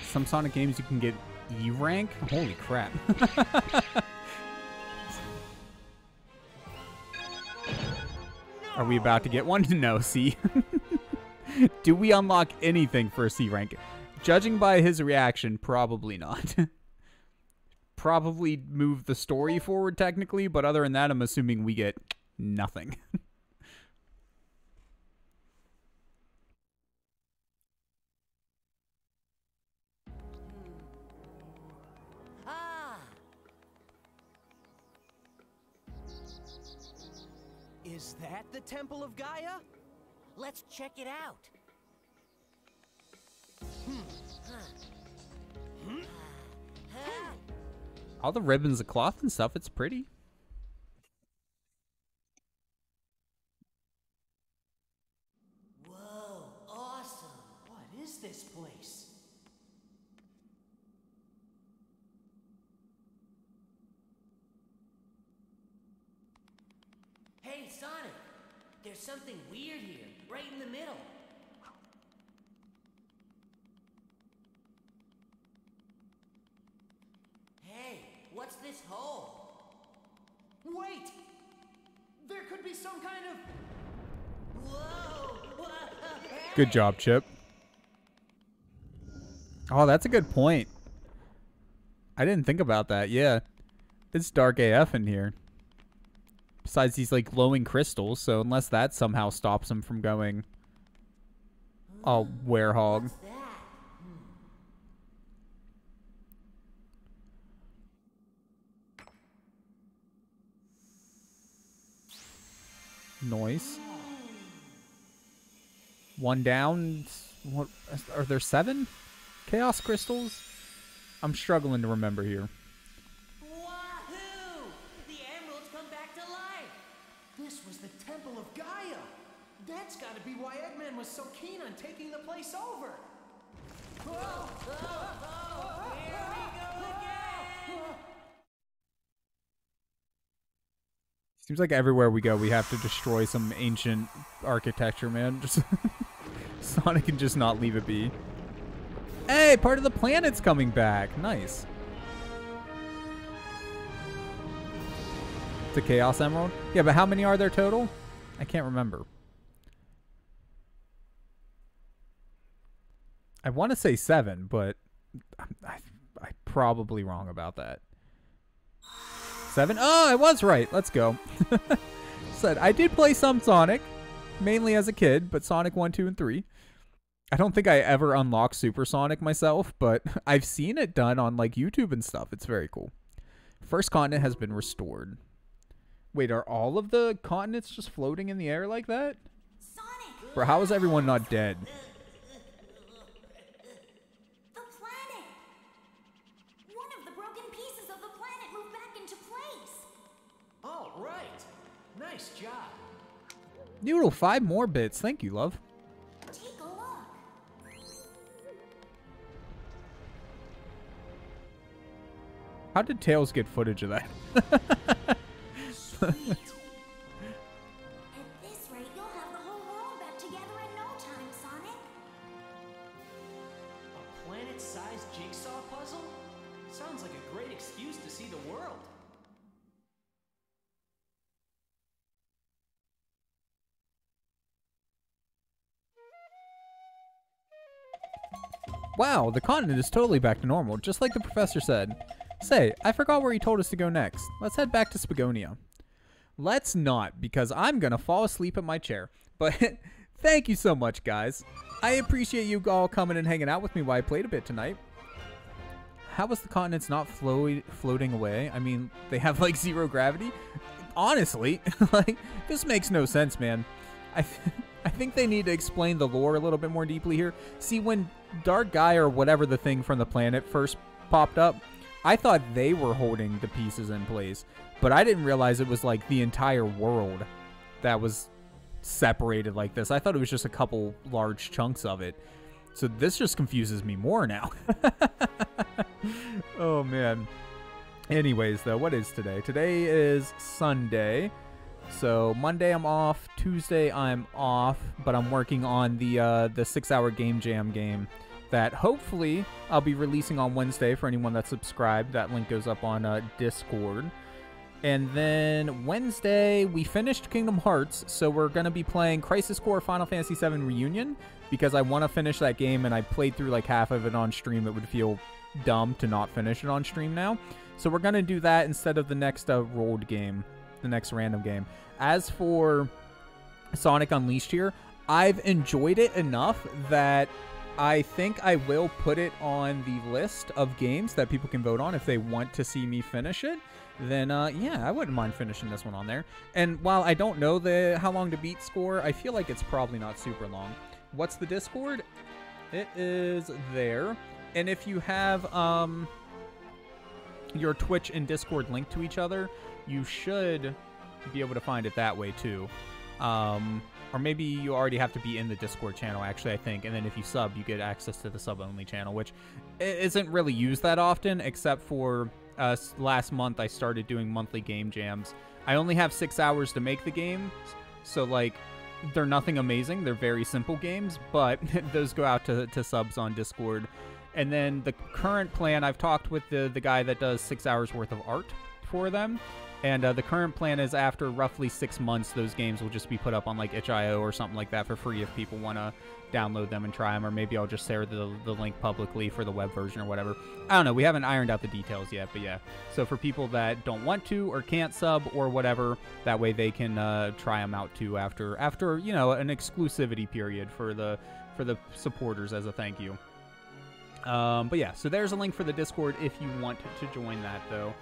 Some Sonic games you can get E rank? Holy crap. Are we about to get one? No, C. Do we unlock anything for a C rank? Judging by his reaction, probably not. probably move the story forward technically, but other than that, I'm assuming we get nothing. Ah! Is that the Temple of Gaia? Let's check it out. All the ribbons of cloth and stuff, it's pretty. Whoa, awesome. What is this place? Hey, Sonic! There's something weird here, right in the middle. Hey, what's this hole? Wait! There could be some kind of. Whoa! Good job, Chip. Oh, that's a good point. I didn't think about that. Yeah. It's dark AF in here. Besides these like glowing crystals, so unless that somehow stops him from going oh, all werehog. What's that? Noise. One down. What are there seven? Chaos crystals? I'm struggling to remember here. Wahoo! The emeralds come back to life! This was the Temple of Gaia. That's got to be why Eggman was so keen on taking the place over. Oh, oh, oh, Seems like everywhere we go, we have to destroy some ancient architecture, man. Just Sonic can just not leave it be. Hey, part of the planet's coming back. Nice. It's a Chaos Emerald? Yeah, but how many are there total? I can't remember. I want to say seven, but I'm, I, I'm probably wrong about that. Seven? Oh, I was right. Let's go. Said I did play some Sonic, mainly as a kid, but Sonic 1, 2, and 3. I don't think I ever unlocked Super Sonic myself, but I've seen it done on like YouTube and stuff. It's very cool. First continent has been restored. Wait, are all of the continents just floating in the air like that? Sonic! Bro, how is everyone not dead? Noodle, five more bits. Thank you, love. How did Tails get footage of that? Wow, the continent is totally back to normal, just like the professor said. Say, I forgot where he told us to go next. Let's head back to Spagonia. Let's not, because I'm gonna fall asleep in my chair. But thank you so much, guys. I appreciate you all coming and hanging out with me while I played a bit tonight. How was the continents not float floating away? I mean, they have like zero gravity. Honestly, like this makes no sense, man. I th I think they need to explain the lore a little bit more deeply here. See, when Dark Guy or whatever the thing from the planet first popped up, I thought they were holding the pieces in place, but I didn't realize it was like the entire world that was separated like this. I thought it was just a couple large chunks of it. So this just confuses me more now. oh man. Anyways, though, what is today? Today is Sunday. So Monday I'm off, Tuesday I'm off, but I'm working on the uh, the six-hour game jam game that hopefully I'll be releasing on Wednesday for anyone that's subscribed. That link goes up on uh, Discord. And then Wednesday we finished Kingdom Hearts, so we're gonna be playing Crisis Core Final Fantasy VII Reunion because I want to finish that game, and I played through like half of it on stream. It would feel dumb to not finish it on stream now. So we're gonna do that instead of the next uh, rolled game the next random game. As for Sonic Unleashed here, I've enjoyed it enough that I think I will put it on the list of games that people can vote on if they want to see me finish it. Then uh, yeah, I wouldn't mind finishing this one on there. And while I don't know the how long to beat score, I feel like it's probably not super long. What's the Discord? It is there. And if you have um your Twitch and Discord linked to each other, you should be able to find it that way too. Um, or maybe you already have to be in the Discord channel, actually, I think. And then if you sub, you get access to the sub only channel, which isn't really used that often, except for uh, last month I started doing monthly game jams. I only have six hours to make the game, so like they're nothing amazing. They're very simple games, but those go out to, to subs on Discord. And then the current plan, I've talked with the, the guy that does six hours worth of art for them. And uh, the current plan is after roughly six months, those games will just be put up on like itch.io or something like that for free if people want to download them and try them. Or maybe I'll just share the, the link publicly for the web version or whatever. I don't know. We haven't ironed out the details yet, but yeah. So for people that don't want to or can't sub or whatever, that way they can uh, try them out too after after you know an exclusivity period for the for the supporters as a thank you. Um, but yeah, so there's a link for the Discord if you want to join that, though.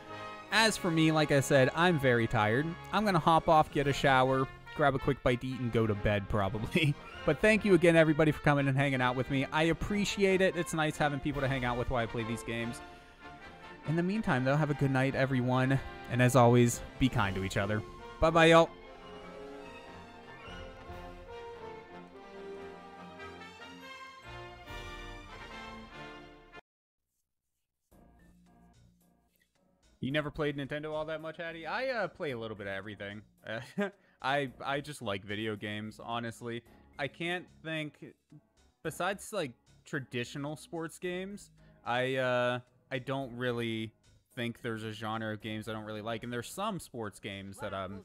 As for me, like I said, I'm very tired. I'm going to hop off, get a shower, grab a quick bite to eat, and go to bed probably. but thank you again, everybody, for coming and hanging out with me. I appreciate it. It's nice having people to hang out with while I play these games. In the meantime, though, have a good night, everyone. And as always, be kind to each other. Bye bye, y'all. You never played Nintendo all that much, Hattie? I uh, play a little bit of everything. I I just like video games, honestly. I can't think besides like traditional sports games. I uh, I don't really think there's a genre of games I don't really like, and there's some sports games that I'm